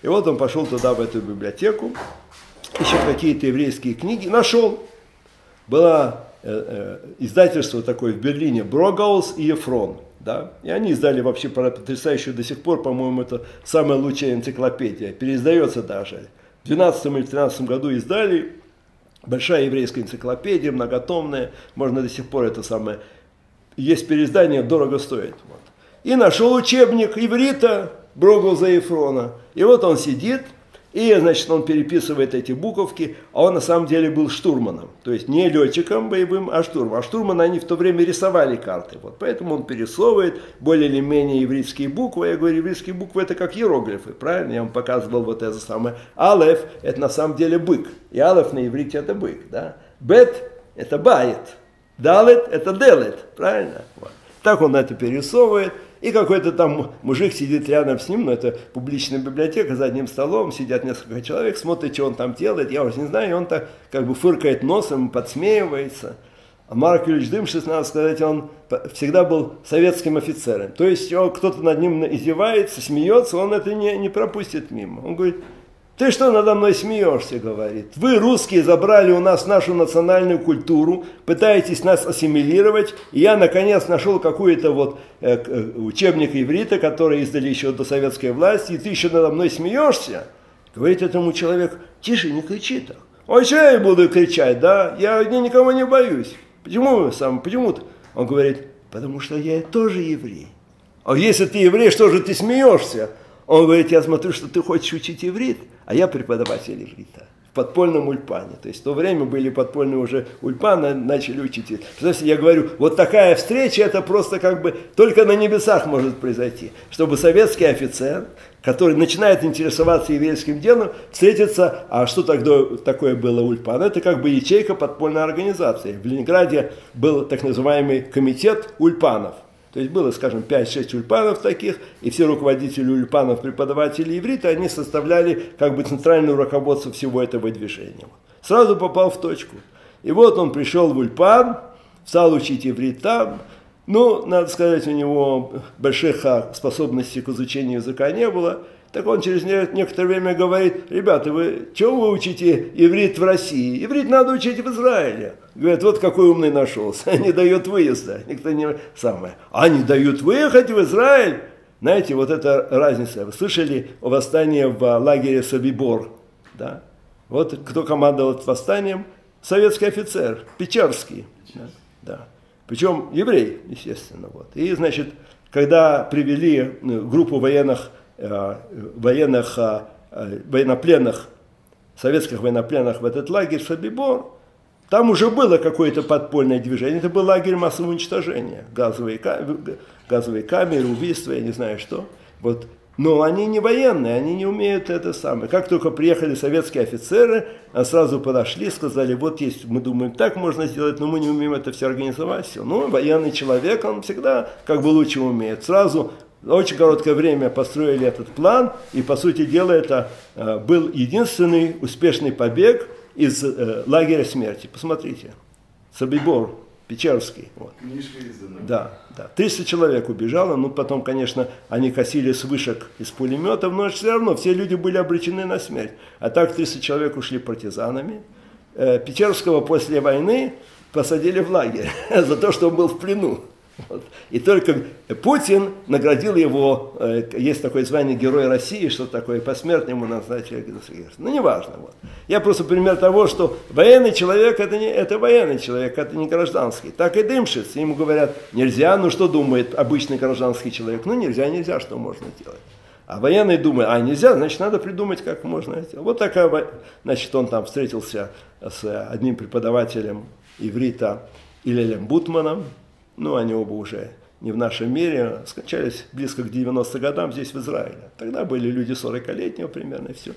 И вот он пошел туда, в эту библиотеку, еще какие-то еврейские книги, нашел. Было э, э, издательство такое в Берлине, Брогаус и Ефрон. Да? И они издали вообще потрясающую до сих пор, по-моему, это самая лучшая энциклопедия, переиздается даже. В 12 или 13 году издали большая еврейская энциклопедия, многотомная, можно до сих пор это самое, есть переиздание, дорого стоит. Вот. И нашел учебник иврита Брогоза Ефрона. И вот он сидит – и, значит, он переписывает эти буковки, а он на самом деле был штурманом. То есть не летчиком боевым, а штурманом. А штурманы, они в то время рисовали карты. Вот поэтому он пересовывает более или менее еврейские буквы. Я говорю, еврейские буквы это как иероглифы, правильно? Я вам показывал вот это самое. Алеф это на самом деле бык. И алеф на иврите это бык. Да? Бет это бает. Далет это делет. Правильно? Вот. Так он это пересовывает. И какой-то там мужик сидит рядом с ним, но это публичная библиотека, за одним столом сидят несколько человек, смотрят, что он там делает, я уже не знаю, и он так как бы фыркает носом, подсмеивается. А Марк Ильич Дымшиц, надо сказать, он всегда был советским офицером. То есть кто-то над ним издевается, смеется, он это не, не пропустит мимо. Он говорит, ты что надо мной смеешься, говорит. Вы, русские, забрали у нас нашу национальную культуру, пытаетесь нас ассимилировать. И я, наконец, нашел какой-то вот э, э, учебник иврита, который издали еще до советской власти, и ты еще надо мной смеешься. Говорит этому человеку, тише, не кричи так. Ой, что я буду кричать, да? Я, я никого не боюсь. Почему сам, почему -то? Он говорит, потому что я тоже еврей. А если ты еврей, что же ты смеешься? Он говорит, я смотрю, что ты хочешь учить иврит, а я преподаватель иврита в подпольном ульпане. То есть в то время были подпольные уже ульпаны, начали учить. Представляете, я говорю, вот такая встреча, это просто как бы только на небесах может произойти. Чтобы советский офицер, который начинает интересоваться еврейским делом, встретится, а что тогда такое было ульпан? Это как бы ячейка подпольной организации. В Ленинграде был так называемый комитет ульпанов – то есть было, скажем, 5-6 ульпанов таких, и все руководители ульпанов, преподаватели иврита, они составляли как бы центральное руководство всего этого движения. Сразу попал в точку. И вот он пришел в ульпан, стал учить иврит там. Ну, надо сказать, у него больших способностей к изучению языка не было – так он через некоторое время говорит, ребята, вы чего вы учите иврит в России? Иврит надо учить в Израиле. Говорят, вот какой умный нашелся, не дает выезда, никто не самое. А не дают выехать в Израиль? Знаете, вот эта разница. Вы слышали о восстании в лагере Собибор? Да? Вот кто командовал восстанием? Советский офицер, Печерский. Да, да. Причем еврей, естественно. Вот. И, значит, когда привели ну, группу военных Э, военных, э, э, военнопленных, советских военнопленных в этот лагерь Собибор, там уже было какое-то подпольное движение, это был лагерь массового уничтожения, газовые, газовые камеры, убийства, я не знаю что. Вот. Но они не военные, они не умеют это самое. Как только приехали советские офицеры, сразу подошли, сказали, вот есть, мы думаем, так можно сделать, но мы не умеем это все организовать. Все. Ну, военный человек, он всегда как бы лучше умеет. Сразу за очень короткое время построили этот план, и, по сути дела, это э, был единственный успешный побег из э, лагеря смерти. Посмотрите. Собибор, Печерский. Вот. Да, да. 300 человек убежало, ну потом, конечно, они косили с вышек из пулеметов, но все равно все люди были обречены на смерть. А так 300 человек ушли партизанами. Э, Печерского после войны посадили в лагерь за то, что он был в плену. Вот. И только Путин наградил его, э, есть такое звание Герой России, что такое, посмертно ему назначили. Ну, неважно. Вот. Я просто пример того, что военный человек это, не, это военный человек, это не гражданский. Так и дымшиц. Ему говорят, нельзя, ну что думает обычный гражданский человек? Ну нельзя, нельзя, что можно делать? А военный думает, а нельзя, значит, надо придумать, как можно. Вот такая, значит, он там встретился с одним преподавателем иврита Илелем Бутманом, ну, они оба уже не в нашем мире, скончались близко к 90 годам здесь, в Израиле. Тогда были люди 40-летнего примерно, и все.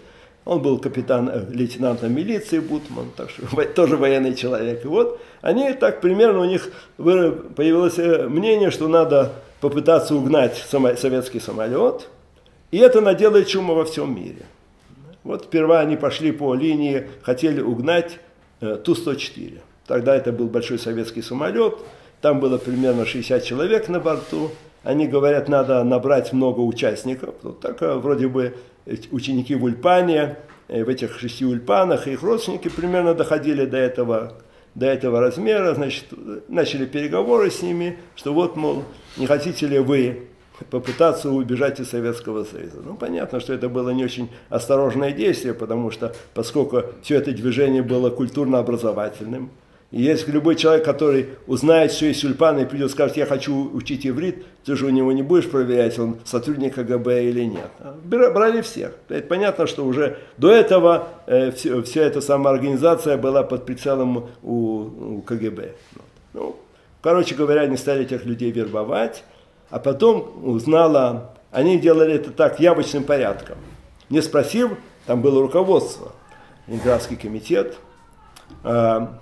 Он был капитан, э, лейтенантом милиции Бутман, так что тоже военный человек. И вот они так примерно, у них появилось э, мнение, что надо попытаться угнать советский самолет, и это наделает шума во всем мире. Вот сперва они пошли по линии, хотели угнать э, Ту-104. Тогда это был большой советский самолет, там было примерно 60 человек на борту. Они говорят, надо набрать много участников. Вот так а, вроде бы ученики в Ульпане, э, в этих шести Ульпанах, их родственники примерно доходили до этого, до этого размера. Значит, начали переговоры с ними, что вот, мол, не хотите ли вы попытаться убежать из Советского Союза. Ну, понятно, что это было не очень осторожное действие, потому что, поскольку все это движение было культурно-образовательным, и если любой человек, который узнает, что есть тюльпаны, и придет скажет, я хочу учить иврит, ты же у него не будешь проверять, он сотрудник КГБ или нет. А брали всех. Это понятно, что уже до этого э, все, вся эта самая организация была под прицелом у, у КГБ. Ну, короче говоря, они стали этих людей вербовать, а потом узнала, они делали это так явочным порядком. Не спросив, там было руководство, Ленинградский комитет, а,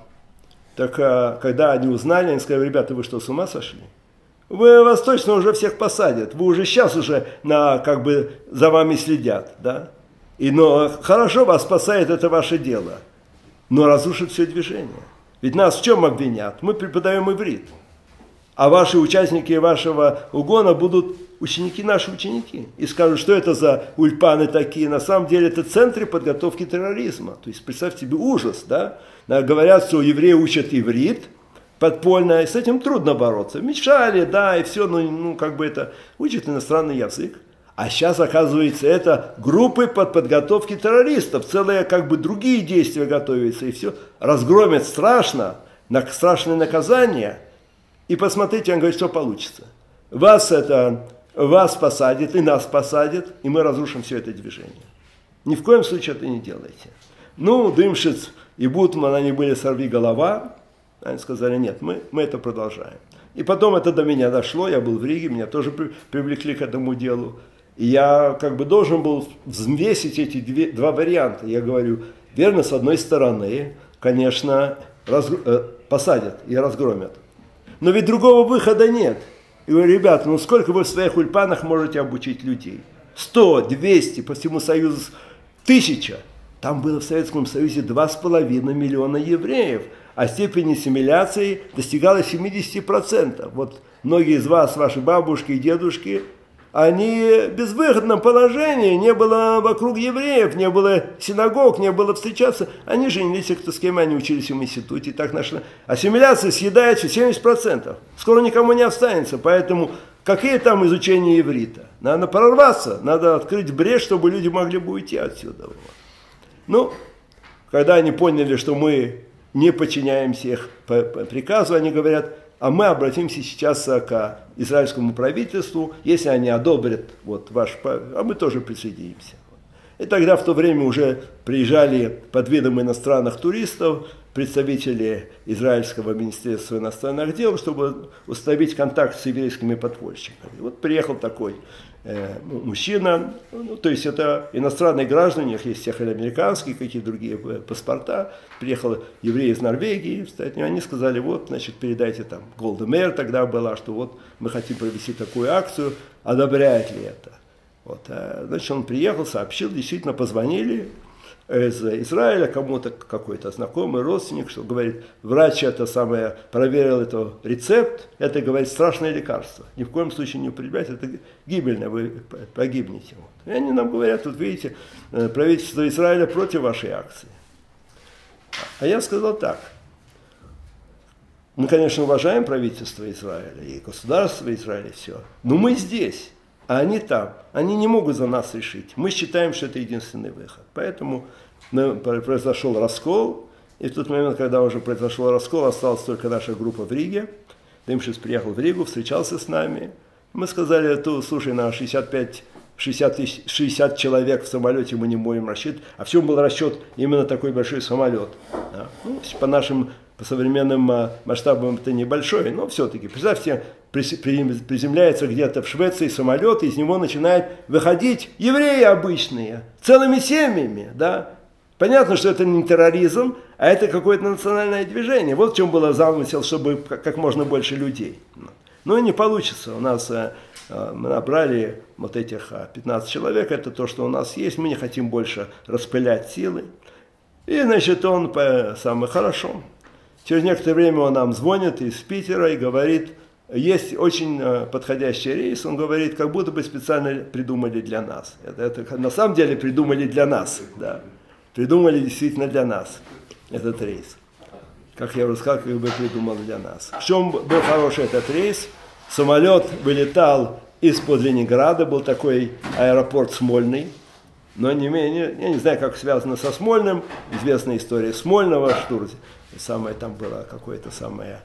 так а, когда они узнали, они сказали, ребята, вы что, с ума сошли? Вы вас точно уже всех посадят. Вы уже сейчас уже на, как бы за вами следят. Да? И, но хорошо вас спасает, это ваше дело. Но разрушит все движение. Ведь нас в чем обвинят? Мы преподаем иврит. А ваши участники вашего угона будут ученики наши ученики. И скажут, что это за ульпаны такие. На самом деле это центры подготовки терроризма. То есть представьте себе ужас, да? Говорят, что евреи учат иврит подпольно, и с этим трудно бороться. Мешали, да, и все, ну, ну как бы это, учат иностранный язык. А сейчас, оказывается, это группы под подготовки террористов, целые как бы другие действия готовятся, и все. Разгромят страшно, страшное наказание. И посмотрите, он говорит, что получится. Вас это вас посадит, и нас посадит, и мы разрушим все это движение. Ни в коем случае это не делайте. Ну, Дымшиц и Бутман, они были сорви голова, они сказали, нет, мы, мы это продолжаем. И потом это до меня дошло, я был в Риге, меня тоже при, привлекли к этому делу. И я как бы должен был взвесить эти две, два варианта. Я говорю, верно, с одной стороны, конечно, раз, э, посадят и разгромят. Но ведь другого выхода нет. И говорю, ребята, ну сколько вы в своих ульпанах можете обучить людей? Сто, двести, по всему Союзу тысяча. Там было в Советском Союзе два с половиной миллиона евреев, а степень ассимиляции достигала 70%. Вот многие из вас, ваши бабушки и дедушки, они в безвыходном положении, не было вокруг евреев, не было синагог, не было встречаться. Они женились, кто с кем они учились в институте. Так нашла. Ассимиляция съедает все 70%. Скоро никому не останется. Поэтому какие там изучения иврита? Надо прорваться, надо открыть брешь, чтобы люди могли бы уйти отсюда. Ну, когда они поняли, что мы не подчиняемся их приказу, они говорят, а мы обратимся сейчас к израильскому правительству, если они одобрят вот ваш, а мы тоже присоединимся. И тогда в то время уже приезжали под видом иностранных туристов представители Израильского министерства иностранных дел, чтобы установить контакт с еврейскими подпольщиками. Вот приехал такой э, мужчина, ну, то есть это иностранные граждане, у них есть всех американские, какие другие э, паспорта. Приехал еврей из Норвегии, кстати, они сказали, вот, значит, передайте там, Голда Мэр тогда была, что вот мы хотим провести такую акцию, одобряет ли это. Вот, а, значит, он приехал, сообщил, действительно позвонили, из Израиля, кому-то какой-то знакомый, родственник, что говорит, врач это самое, проверил это рецепт, это, говорит, страшное лекарство. Ни в коем случае не употреблять, это гибельное, вы погибнете. И они нам говорят, вот видите, э, правительство Израиля против вашей акции. А я сказал так, мы, конечно, уважаем правительство Израиля и государство Израиля, все, но мы здесь а они там. Они не могут за нас решить. Мы считаем, что это единственный выход. Поэтому ну, произошел раскол, и в тот момент, когда уже произошел раскол, осталась только наша группа в Риге. Дымшис приехал в Ригу, встречался с нами. Мы сказали, то, слушай, на 65 60, тысяч, 60 человек в самолете мы не можем рассчитывать. А в чем был расчет именно такой большой самолет? Да? Ну, по нашим по современным а, масштабам это небольшой, но все-таки, представьте, приземляется где-то в Швеции самолет, и из него начинают выходить евреи обычные, целыми семьями, да. Понятно, что это не терроризм, а это какое-то национальное движение. Вот в чем было замысел, чтобы как можно больше людей. Но не получится. У нас а, мы набрали вот этих 15 человек, это то, что у нас есть, мы не хотим больше распылять силы. И, значит, он самое хорошо. Через некоторое время он нам звонит из Питера и говорит, есть очень э, подходящий рейс, он говорит, как будто бы специально придумали для нас. Это, это на самом деле придумали для нас, да. Придумали действительно для нас этот рейс. Как я уже сказал, как бы придумал для нас. В чем был хороший этот рейс? Самолет вылетал из-под Ленинграда, был такой аэропорт Смольный, но не менее, я не знаю, как связано со Смольным, известная история Смольного, что самое там было какое-то самое,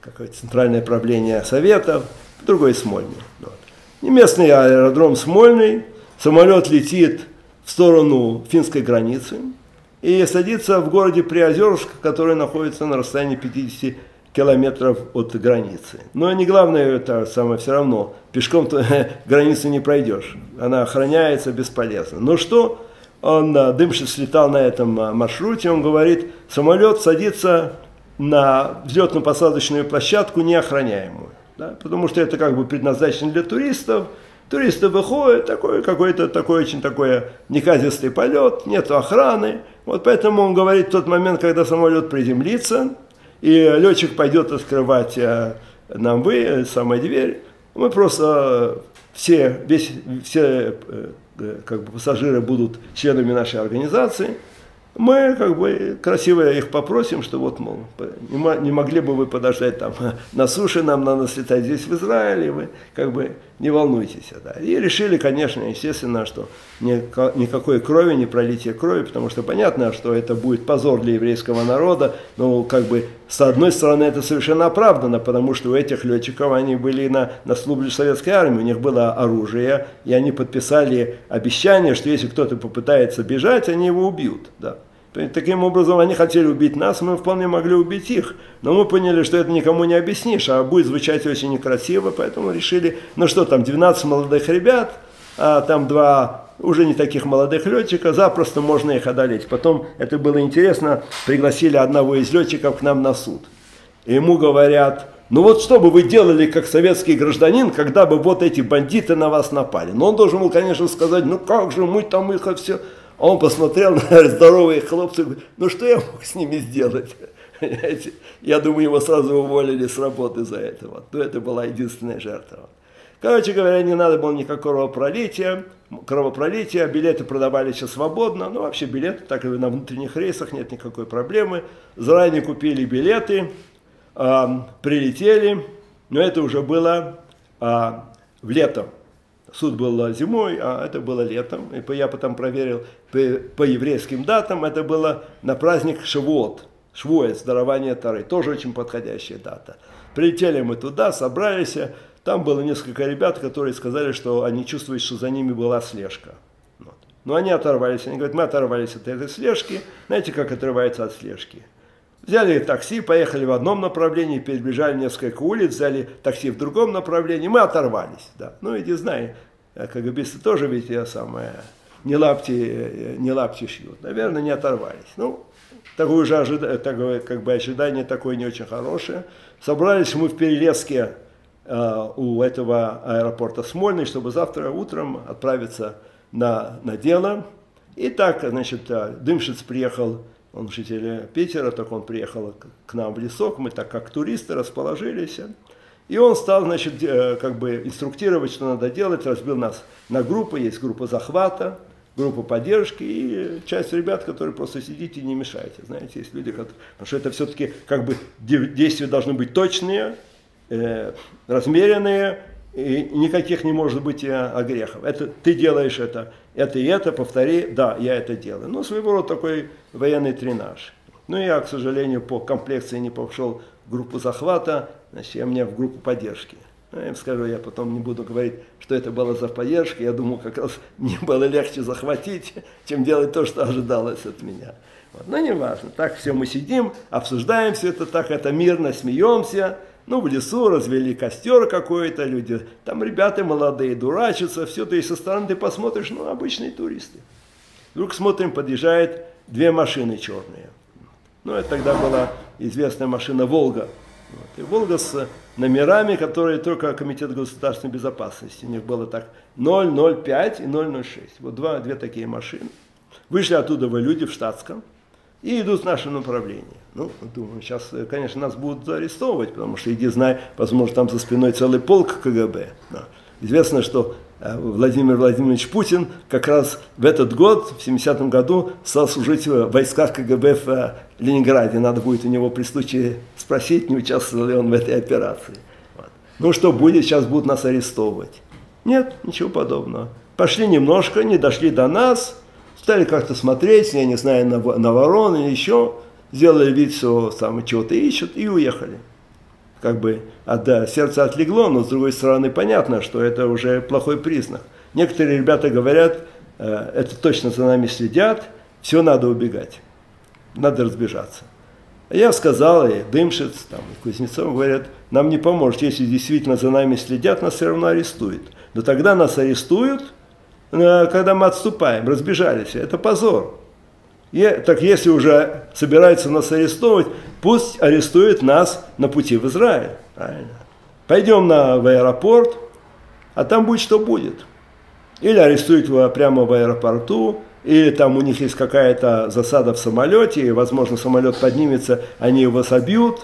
какое-то центральное правление Советов, другой Смольный. Вот. Местный аэродром Смольный, самолет летит в сторону финской границы и садится в городе Приозерск, который находится на расстоянии 50 километров от границы. Но не главное это самое, все равно, пешком то границу не пройдешь, она охраняется бесполезно. Но что, он, а, Дымшин слетал на этом а, маршруте, он говорит, самолет садится на взлетно-посадочную площадку неохраняемую, да, потому что это как бы предназначено для туристов, Туристы выходят, такой какой-то такой очень такой неказистый полет, нет охраны. Вот поэтому он говорит в тот момент, когда самолет приземлится, и летчик пойдет открывать э, нам вы, э, самая дверь, мы просто э, все, весь, все как бы пассажиры будут членами нашей организации – мы как бы красиво их попросим, что вот, мол, не могли бы вы подождать там на суше, нам надо слетать здесь в Израиле, вы как бы не волнуйтесь. Да. И решили, конечно, естественно, что никакой крови, не пролития крови, потому что понятно, что это будет позор для еврейского народа, но как бы с одной стороны это совершенно оправдано, потому что у этих летчиков они были на, на службе советской армии, у них было оружие, и они подписали обещание, что если кто-то попытается бежать, они его убьют. Да. Таким образом, они хотели убить нас, мы вполне могли убить их. Но мы поняли, что это никому не объяснишь, а будет звучать очень некрасиво, поэтому решили, ну что там, 12 молодых ребят, а там два уже не таких молодых летчиков, запросто можно их одолеть. Потом, это было интересно, пригласили одного из летчиков к нам на суд. И ему говорят, ну вот что бы вы делали как советский гражданин, когда бы вот эти бандиты на вас напали? Но он должен был, конечно, сказать, ну как же, мы там их все он посмотрел на здоровые хлопцы говорит, ну что я мог с ними сделать? Я думаю, его сразу уволили с работы за это. Вот. Но это была единственная жертва. Короче говоря, не надо было никакого кровопролития, кровопролития, билеты продавались свободно, ну вообще билеты, так и на внутренних рейсах нет никакой проблемы. Заранее купили билеты, прилетели, но это уже было э, в лето. Суд был зимой, а это было летом. И я потом проверил по, по еврейским датам, это было на праздник Шавуот, Швуэц, дарование Тары, тоже очень подходящая дата. Прилетели мы туда, собрались, там было несколько ребят, которые сказали, что они чувствуют, что за ними была слежка. Вот. Но они оторвались, они говорят, мы оторвались от этой слежки, знаете, как отрывается от слежки? Взяли такси, поехали в одном направлении, перебежали несколько улиц, взяли такси в другом направлении, мы оторвались. Да. Ну, иди знай, КГБисты тоже ведь я самое, не лапти, не лапти шьют. Наверное, не оторвались. Ну, такое же ожидание, такое, как бы ожидание такое не очень хорошее. Собрались мы в Перелеске э, у этого аэропорта Смольный, чтобы завтра утром отправиться на, на дело. И так, значит, Дымшиц приехал, он житель Питера, так он приехал к нам в лесок, мы так как туристы расположились. И он стал, значит, как бы инструктировать, что надо делать, разбил нас на группы, есть группа захвата, группа поддержки и часть ребят, которые просто сидите и не мешаете. Знаете, есть люди, которые... Потому что это все-таки как бы действия должны быть точные, э, размеренные, и никаких не может быть э, огрехов. Это ты делаешь это, это и это, повтори, да, я это делаю. Ну, своего рода такой военный тренаж. Ну, я, к сожалению, по комплекции не пошел в группу захвата, значит, я мне в группу поддержки. Ну, я им скажу, я потом не буду говорить, что это было за поддержка. Я думаю, как раз мне было легче захватить, чем делать то, что ожидалось от меня. Вот. Но важно. Так все мы сидим, обсуждаем все это так, это мирно, смеемся. Ну, в лесу развели костер какой-то, люди, там ребята молодые, дурачатся, все, есть со стороны ты посмотришь, ну, обычные туристы. Вдруг смотрим, подъезжает две машины черные. Ну, это тогда была известная машина «Волга». Вот. И «Волга» с номерами, которые только Комитет государственной безопасности. У них было так 005 и 006. Вот два, две такие машины. Вышли оттуда вы люди в штатском и идут в наше направление. Ну, думаю, сейчас, конечно, нас будут арестовывать, потому что, иди знай, возможно, там за спиной целый полк КГБ. Но известно, что э, Владимир Владимирович Путин как раз в этот год, в 70-м году, стал служить в войсках КГБ в э, Ленинграде. Надо будет у него при случае спросить, не участвовал ли он в этой операции. Вот. Ну что будет, сейчас будут нас арестовывать. Нет, ничего подобного. Пошли немножко, не дошли до нас, стали как-то смотреть, я не знаю, на, на ворон или еще, сделали вид, что там чего-то ищут и уехали. Как бы от, да, сердце отлегло, но с другой стороны понятно, что это уже плохой признак. Некоторые ребята говорят, э, это точно за нами следят, все надо убегать, надо разбежаться. А я сказал, и Дымшиц, там, и Кузнецов говорят, нам не поможет, если действительно за нами следят, нас все равно арестуют. Но тогда нас арестуют, когда мы отступаем, разбежались, это позор. И, так если уже собирается нас арестовывать, пусть арестует нас на пути в Израиль. Правильно. Пойдем на, в аэропорт, а там будет что будет. Или арестуют его прямо в аэропорту, или там у них есть какая-то засада в самолете, и, возможно, самолет поднимется, они его собьют.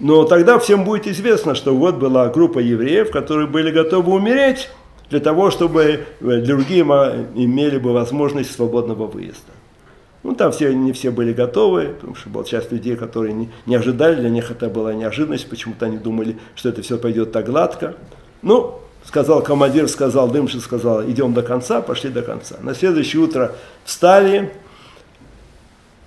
Но тогда всем будет известно, что вот была группа евреев, которые были готовы умереть для того, чтобы другие имели бы возможность свободного выезда. Ну, там все, не все были готовы, потому что была часть людей, которые не, не ожидали, для них это была неожиданность, почему-то они думали, что это все пойдет так гладко. Ну, сказал командир, сказал Дымшин, сказал, идем до конца, пошли до конца. На следующее утро встали,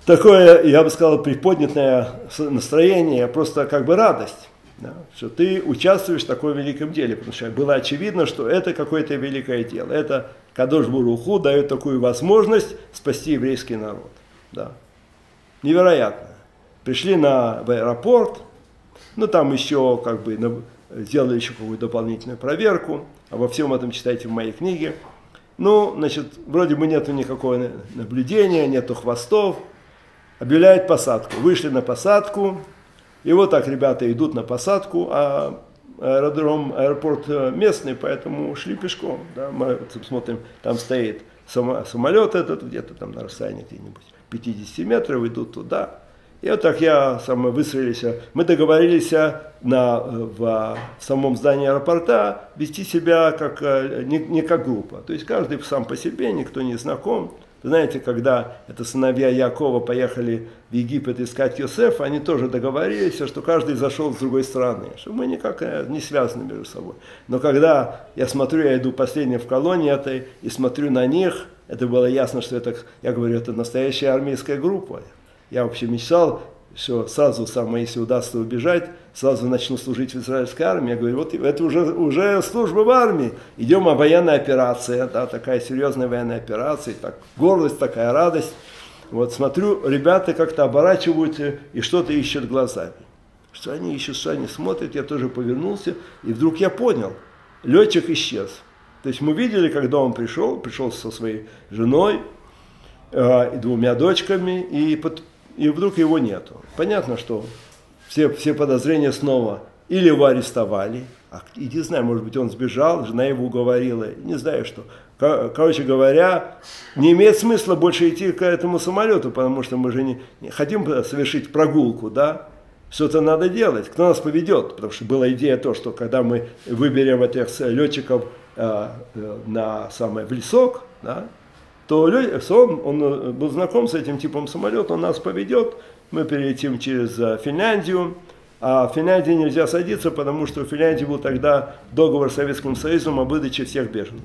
такое, я бы сказал, приподнятое настроение, просто как бы радость. Да, что ты участвуешь в таком великом деле, потому что было очевидно, что это какое-то великое дело. Это Кадош Буруху дает такую возможность спасти еврейский народ. Да. Невероятно. Пришли на, в аэропорт, ну там еще как бы сделали еще какую-то дополнительную проверку. Обо всем этом читайте в моей книге. Ну, значит, вроде бы нету никакого наблюдения, нету хвостов. Объявляют посадку. Вышли на посадку, и вот так ребята идут на посадку, а аэродром, аэропорт э, местный, поэтому шли пешком. Да, мы смотрим, там стоит самолет этот, где-то там на расстоянии где-нибудь 50 метров, идут туда. И вот так я сам выстроились. Мы договорились на, в, в самом здании аэропорта вести себя как, э, не, не как группа. То есть каждый сам по себе, никто не знаком. Знаете, когда это сыновья Якова поехали в Египет искать Йосефа, они тоже договорились, что каждый зашел с другой стороны, что мы никак э, не связаны между собой. Но когда я смотрю, я иду последний в колонии этой, и смотрю на них, это было ясно, что это, я говорю, это настоящая армейская группа. Я вообще мечтал все, сразу самое, если удастся убежать, сразу начну служить в израильской армии. Я говорю, вот это уже, уже служба в армии. Идем, а военная операция, да, такая серьезная военная операция, так, гордость, такая радость. Вот смотрю, ребята как-то оборачиваются и что-то ищут глазами. Что они ищут, что они смотрят, я тоже повернулся, и вдруг я понял, летчик исчез. То есть мы видели, когда он пришел, пришел со своей женой э, и двумя дочками, и под, и вдруг его нету. Понятно, что все, все подозрения снова или его арестовали, А иди знай, может быть, он сбежал, жена его уговорила, не знаю что. Короче говоря, не имеет смысла больше идти к этому самолету, потому что мы же не, не хотим совершить прогулку, да? Что-то надо делать, кто нас поведет, потому что была идея то, что когда мы выберем этих летчиков э, э, на самое в лесок, да, то он, он э, был знаком с этим типом самолета, он нас поведет, мы перелетим через э, Финляндию, а в Финляндии нельзя садиться, потому что в Финляндии был тогда договор с Советским Союзом о выдаче всех бежен,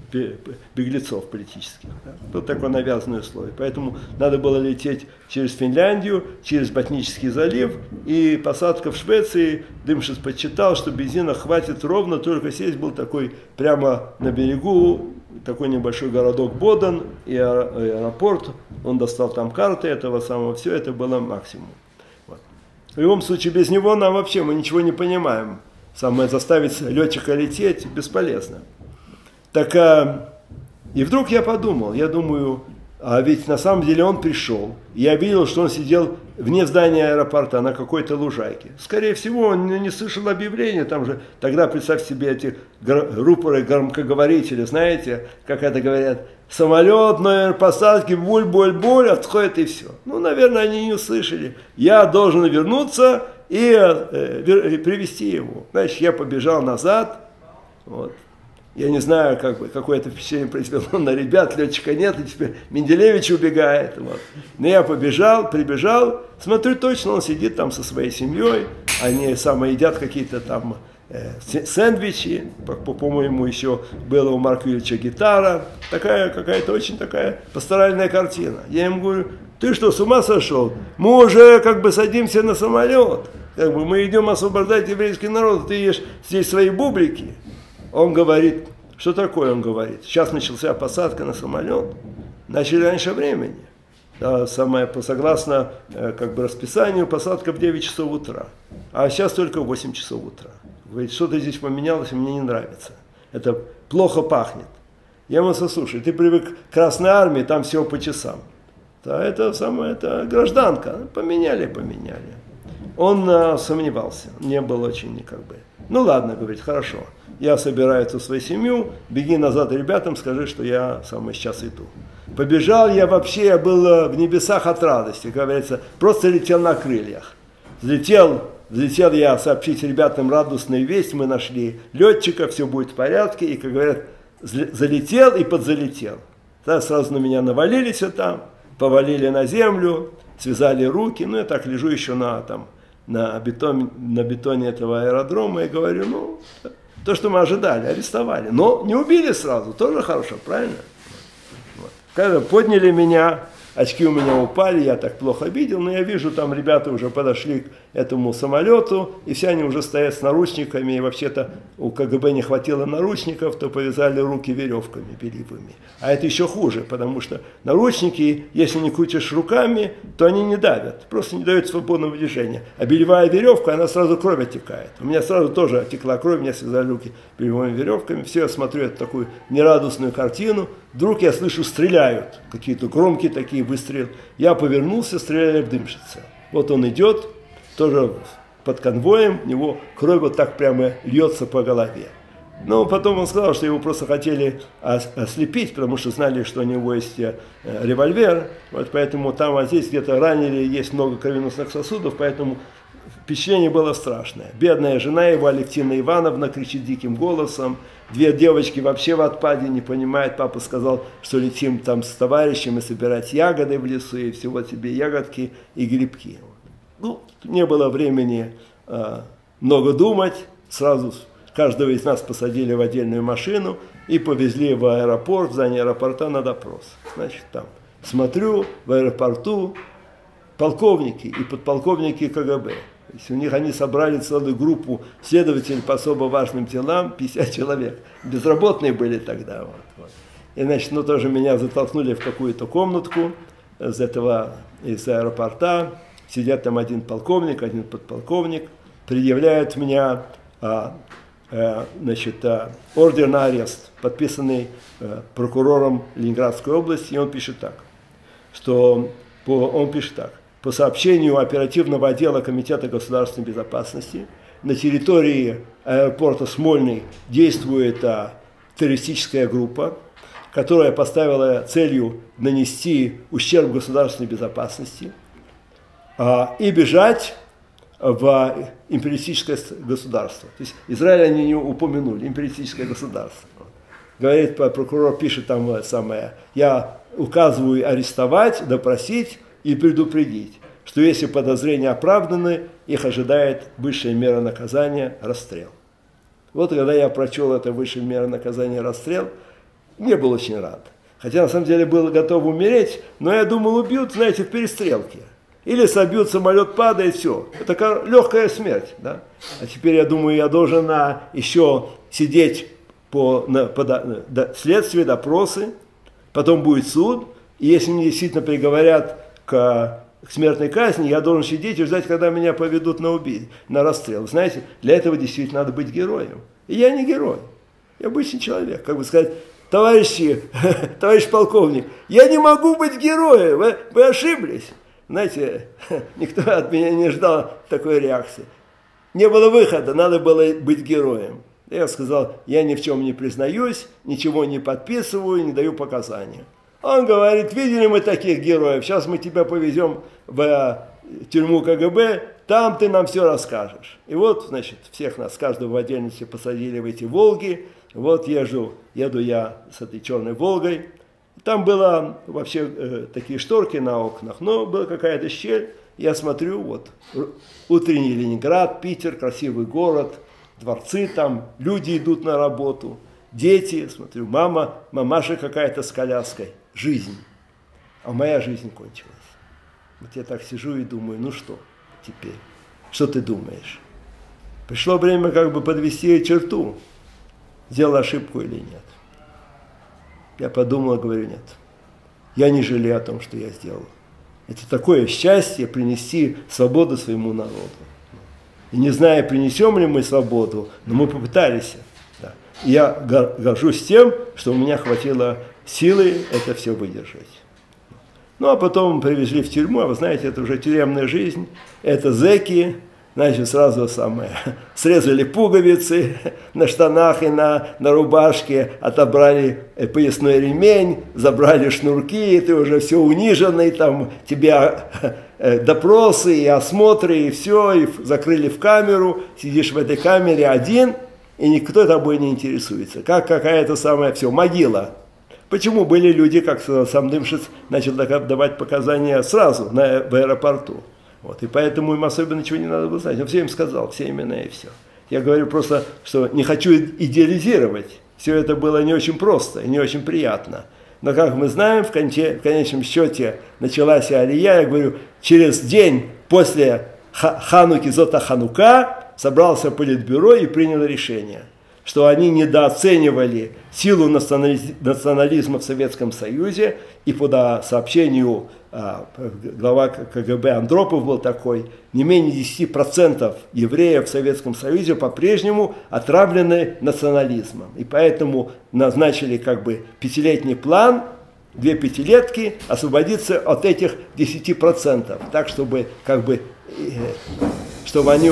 беглецов политических. Да? Тут такое навязанное условие. Поэтому надо было лететь через Финляндию, через Ботнический залив, и посадка в Швеции, Дымшиц подсчитал, что бензина хватит ровно, только сесть был такой прямо на берегу, такой небольшой городок Боден и аэропорт, он достал там карты этого самого, все это было максимум. В любом случае, без него нам вообще мы ничего не понимаем. Самое заставить летчика лететь бесполезно. Так, а, и вдруг я подумал, я думаю, а ведь на самом деле он пришел. Я видел, что он сидел вне здания аэропорта на какой-то лужайке. Скорее всего, он не слышал объявления. Там же тогда, представь себе, эти рупоры, громкоговорители, знаете, как это говорят, самолет, номер посадки, буль-буль-буль, отходит и все. Ну, наверное, они не услышали. Я должен вернуться и э, привести его. Значит, я побежал назад. Вот. Я не знаю, как бы, какое это впечатление произвело на ребят, летчика нет, и теперь Менделевич убегает. Вот. Но я побежал, прибежал, смотрю, точно он сидит там со своей семьей, они самые едят какие-то там э, сэндвичи, по-моему, еще было у Марка Ильича гитара, такая какая-то очень такая пасторальная картина. Я ему говорю, ты что, с ума сошел? Мы уже как бы садимся на самолет, как бы мы идем освобождать еврейский народ, ты ешь здесь свои бублики. Он говорит, что такое он говорит? Сейчас начался посадка на самолет, начали раньше времени. Да, самое, согласно э, как бы расписанию, посадка в 9 часов утра. А сейчас только в 8 часов утра. Говорит, что-то здесь поменялось, мне не нравится. Это плохо пахнет. Я ему сказал, слушай, ты привык к Красной Армии, там всего по часам. Да, это самое, это гражданка. Поменяли, поменяли. Он а, сомневался, не был очень как бы. Ну ладно, говорит, хорошо я собираю эту свою семью, беги назад ребятам, скажи, что я самый сейчас иду. Побежал я вообще, я был э, в небесах от радости, как говорится, просто летел на крыльях. Взлетел, взлетел я сообщить ребятам радостную весть, мы нашли летчика, все будет в порядке, и, как говорят, залетел и подзалетел. Да, сразу на меня навалились там, повалили на землю, связали руки, ну я так лежу еще на, там, на, бетон, на бетоне этого аэродрома и говорю, ну, то, что мы ожидали, арестовали. Но не убили сразу, тоже хорошо, правильно? Когда подняли меня, очки у меня упали, я так плохо видел, но я вижу, там ребята уже подошли этому самолету, и все они уже стоят с наручниками, и вообще-то у КГБ не хватило наручников, то повязали руки веревками беливыми. А это еще хуже, потому что наручники, если не крутишь руками, то они не давят, просто не дают свободного движения. А белевая веревка, она сразу кровь оттекает. У меня сразу тоже оттекла кровь, меня связали руки белевыми веревками. Все, я смотрю эту такую нерадостную картину. Вдруг я слышу, стреляют, какие-то громкие такие выстрелы. Я повернулся, стреляли в дымщица. Вот он идет, тоже под конвоем, у него кровь вот так прямо льется по голове. Но потом он сказал, что его просто хотели ослепить, потому что знали, что у него есть э, револьвер. Вот поэтому там, а здесь где-то ранили, есть много кровеносных сосудов, поэтому впечатление было страшное. Бедная жена его, Алевтина Ивановна, кричит диким голосом. Две девочки вообще в отпаде не понимают. Папа сказал, что летим там с товарищами собирать ягоды в лесу, и всего тебе ягодки и грибки. Ну, не было времени э, много думать, сразу каждого из нас посадили в отдельную машину и повезли в аэропорт, в здание аэропорта на допрос. Значит, там смотрю, в аэропорту полковники и подполковники КГБ. То есть у них они собрали целую группу следователей по особо важным делам, 50 человек. Безработные были тогда. Вот, вот. И, значит, ну тоже меня затолкнули в какую-то комнатку из этого, из аэропорта сидят там один полковник, один подполковник, предъявляют меня а, а, значит, а, ордер на арест, подписанный а, прокурором Ленинградской области, и он пишет так, что по, он пишет так, по сообщению оперативного отдела Комитета государственной безопасности, на территории аэропорта Смольный действует а, террористическая группа, которая поставила целью нанести ущерб государственной безопасности и бежать в империалистическое государство. То есть Израиль они не упомянули, империалистическое государство. Говорит, прокурор пишет там самое, я указываю арестовать, допросить и предупредить, что если подозрения оправданы, их ожидает высшая мера наказания – расстрел. Вот когда я прочел это высшая мера наказания – расстрел, не был очень рад. Хотя на самом деле был готов умереть, но я думал, убьют, знаете, в перестрелке. Или собьют, самолет падает, все. Это легкая смерть. Да? А теперь я думаю, я должен на, еще сидеть по, на, по до, следствие, допросы, потом будет суд, и если мне действительно приговорят к, к смертной казни, я должен сидеть и ждать, когда меня поведут на убий, на расстрел. Знаете, для этого действительно надо быть героем. И я не герой, я обычный человек. Как бы сказать, товарищи, товарищ полковник, я не могу быть героем, вы, вы ошиблись. Знаете, никто от меня не ждал такой реакции. Не было выхода, надо было быть героем. Я сказал, я ни в чем не признаюсь, ничего не подписываю, не даю показания. Он говорит, видели мы таких героев, сейчас мы тебя повезем в э, тюрьму КГБ, там ты нам все расскажешь. И вот, значит, всех нас, каждого в отдельности посадили в эти Волги. Вот езжу, еду я с этой черной Волгой. Там было вообще э, такие шторки на окнах, но была какая-то щель. Я смотрю, вот, утренний Ленинград, Питер, красивый город – дворцы там, люди идут на работу, дети, смотрю, мама, мамаша какая-то с коляской, жизнь. А моя жизнь кончилась. Вот я так сижу и думаю, ну что теперь? Что ты думаешь? Пришло время как бы подвести черту. Сделал ошибку или нет? Я подумал, говорю, нет. Я не жалею о том, что я сделал. Это такое счастье принести свободу своему народу. И не зная, принесем ли мы свободу, но мы попытались. Да. я горжусь тем, что у меня хватило силы это все выдержать. Ну, а потом привезли в тюрьму, а вы знаете, это уже тюремная жизнь, это зеки, значит, сразу самое, срезали пуговицы на штанах и на, на рубашке, отобрали э, поясной ремень, забрали шнурки, и ты уже все униженный, там тебя Э, допросы и осмотры, и все, и закрыли в камеру, сидишь в этой камере один, и никто тобой не интересуется. Как какая-то самая, все, могила. Почему были люди, как сам Дымшиц начал давать показания сразу на, в аэропорту? Вот, и поэтому им особо ничего не надо было знать. Он все им сказал, все имена и все. Я говорю просто, что не хочу идеализировать. Все это было не очень просто и не очень приятно. Но, как мы знаем, в, конче, в конечном счете началась алия, я говорю, через день после Хануки Зота Ханука собрался политбюро и принял решение, что они недооценивали силу национализма в Советском Союзе, и по сообщению глава КГБ Андропов был такой, не менее 10% евреев в Советском Союзе по-прежнему отравлены национализмом. И поэтому назначили как бы пятилетний план, две пятилетки, освободиться от этих 10%, так чтобы как бы чтобы они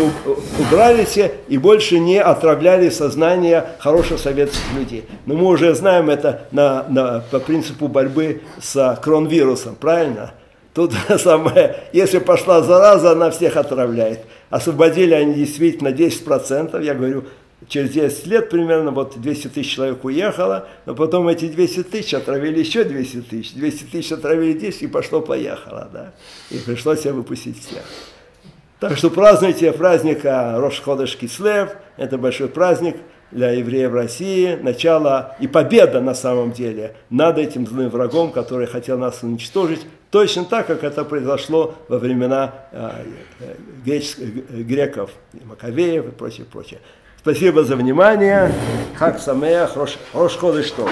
убрались и больше не отравляли сознание хороших советских людей. Но мы уже знаем это на, на, по принципу борьбы с кронвирусом, правильно? Тут самое, если пошла зараза, она всех отравляет. Освободили они действительно 10%, я говорю, через 10 лет примерно, вот 200 тысяч человек уехало, но потом эти 200 тысяч отравили еще 200 тысяч, 200 тысяч отравили 10 и пошло-поехало, да. И пришлось выпустить всех. Так что празднуйте праздник Рошходыш Кислев. Это большой праздник для евреев России. Начало и победа на самом деле над этим злым врагом, который хотел нас уничтожить. Точно так, как это произошло во времена э, греков, Маковеев и прочее, прочее. Спасибо за внимание. Хак Самеях, Рош Ходыш Тов.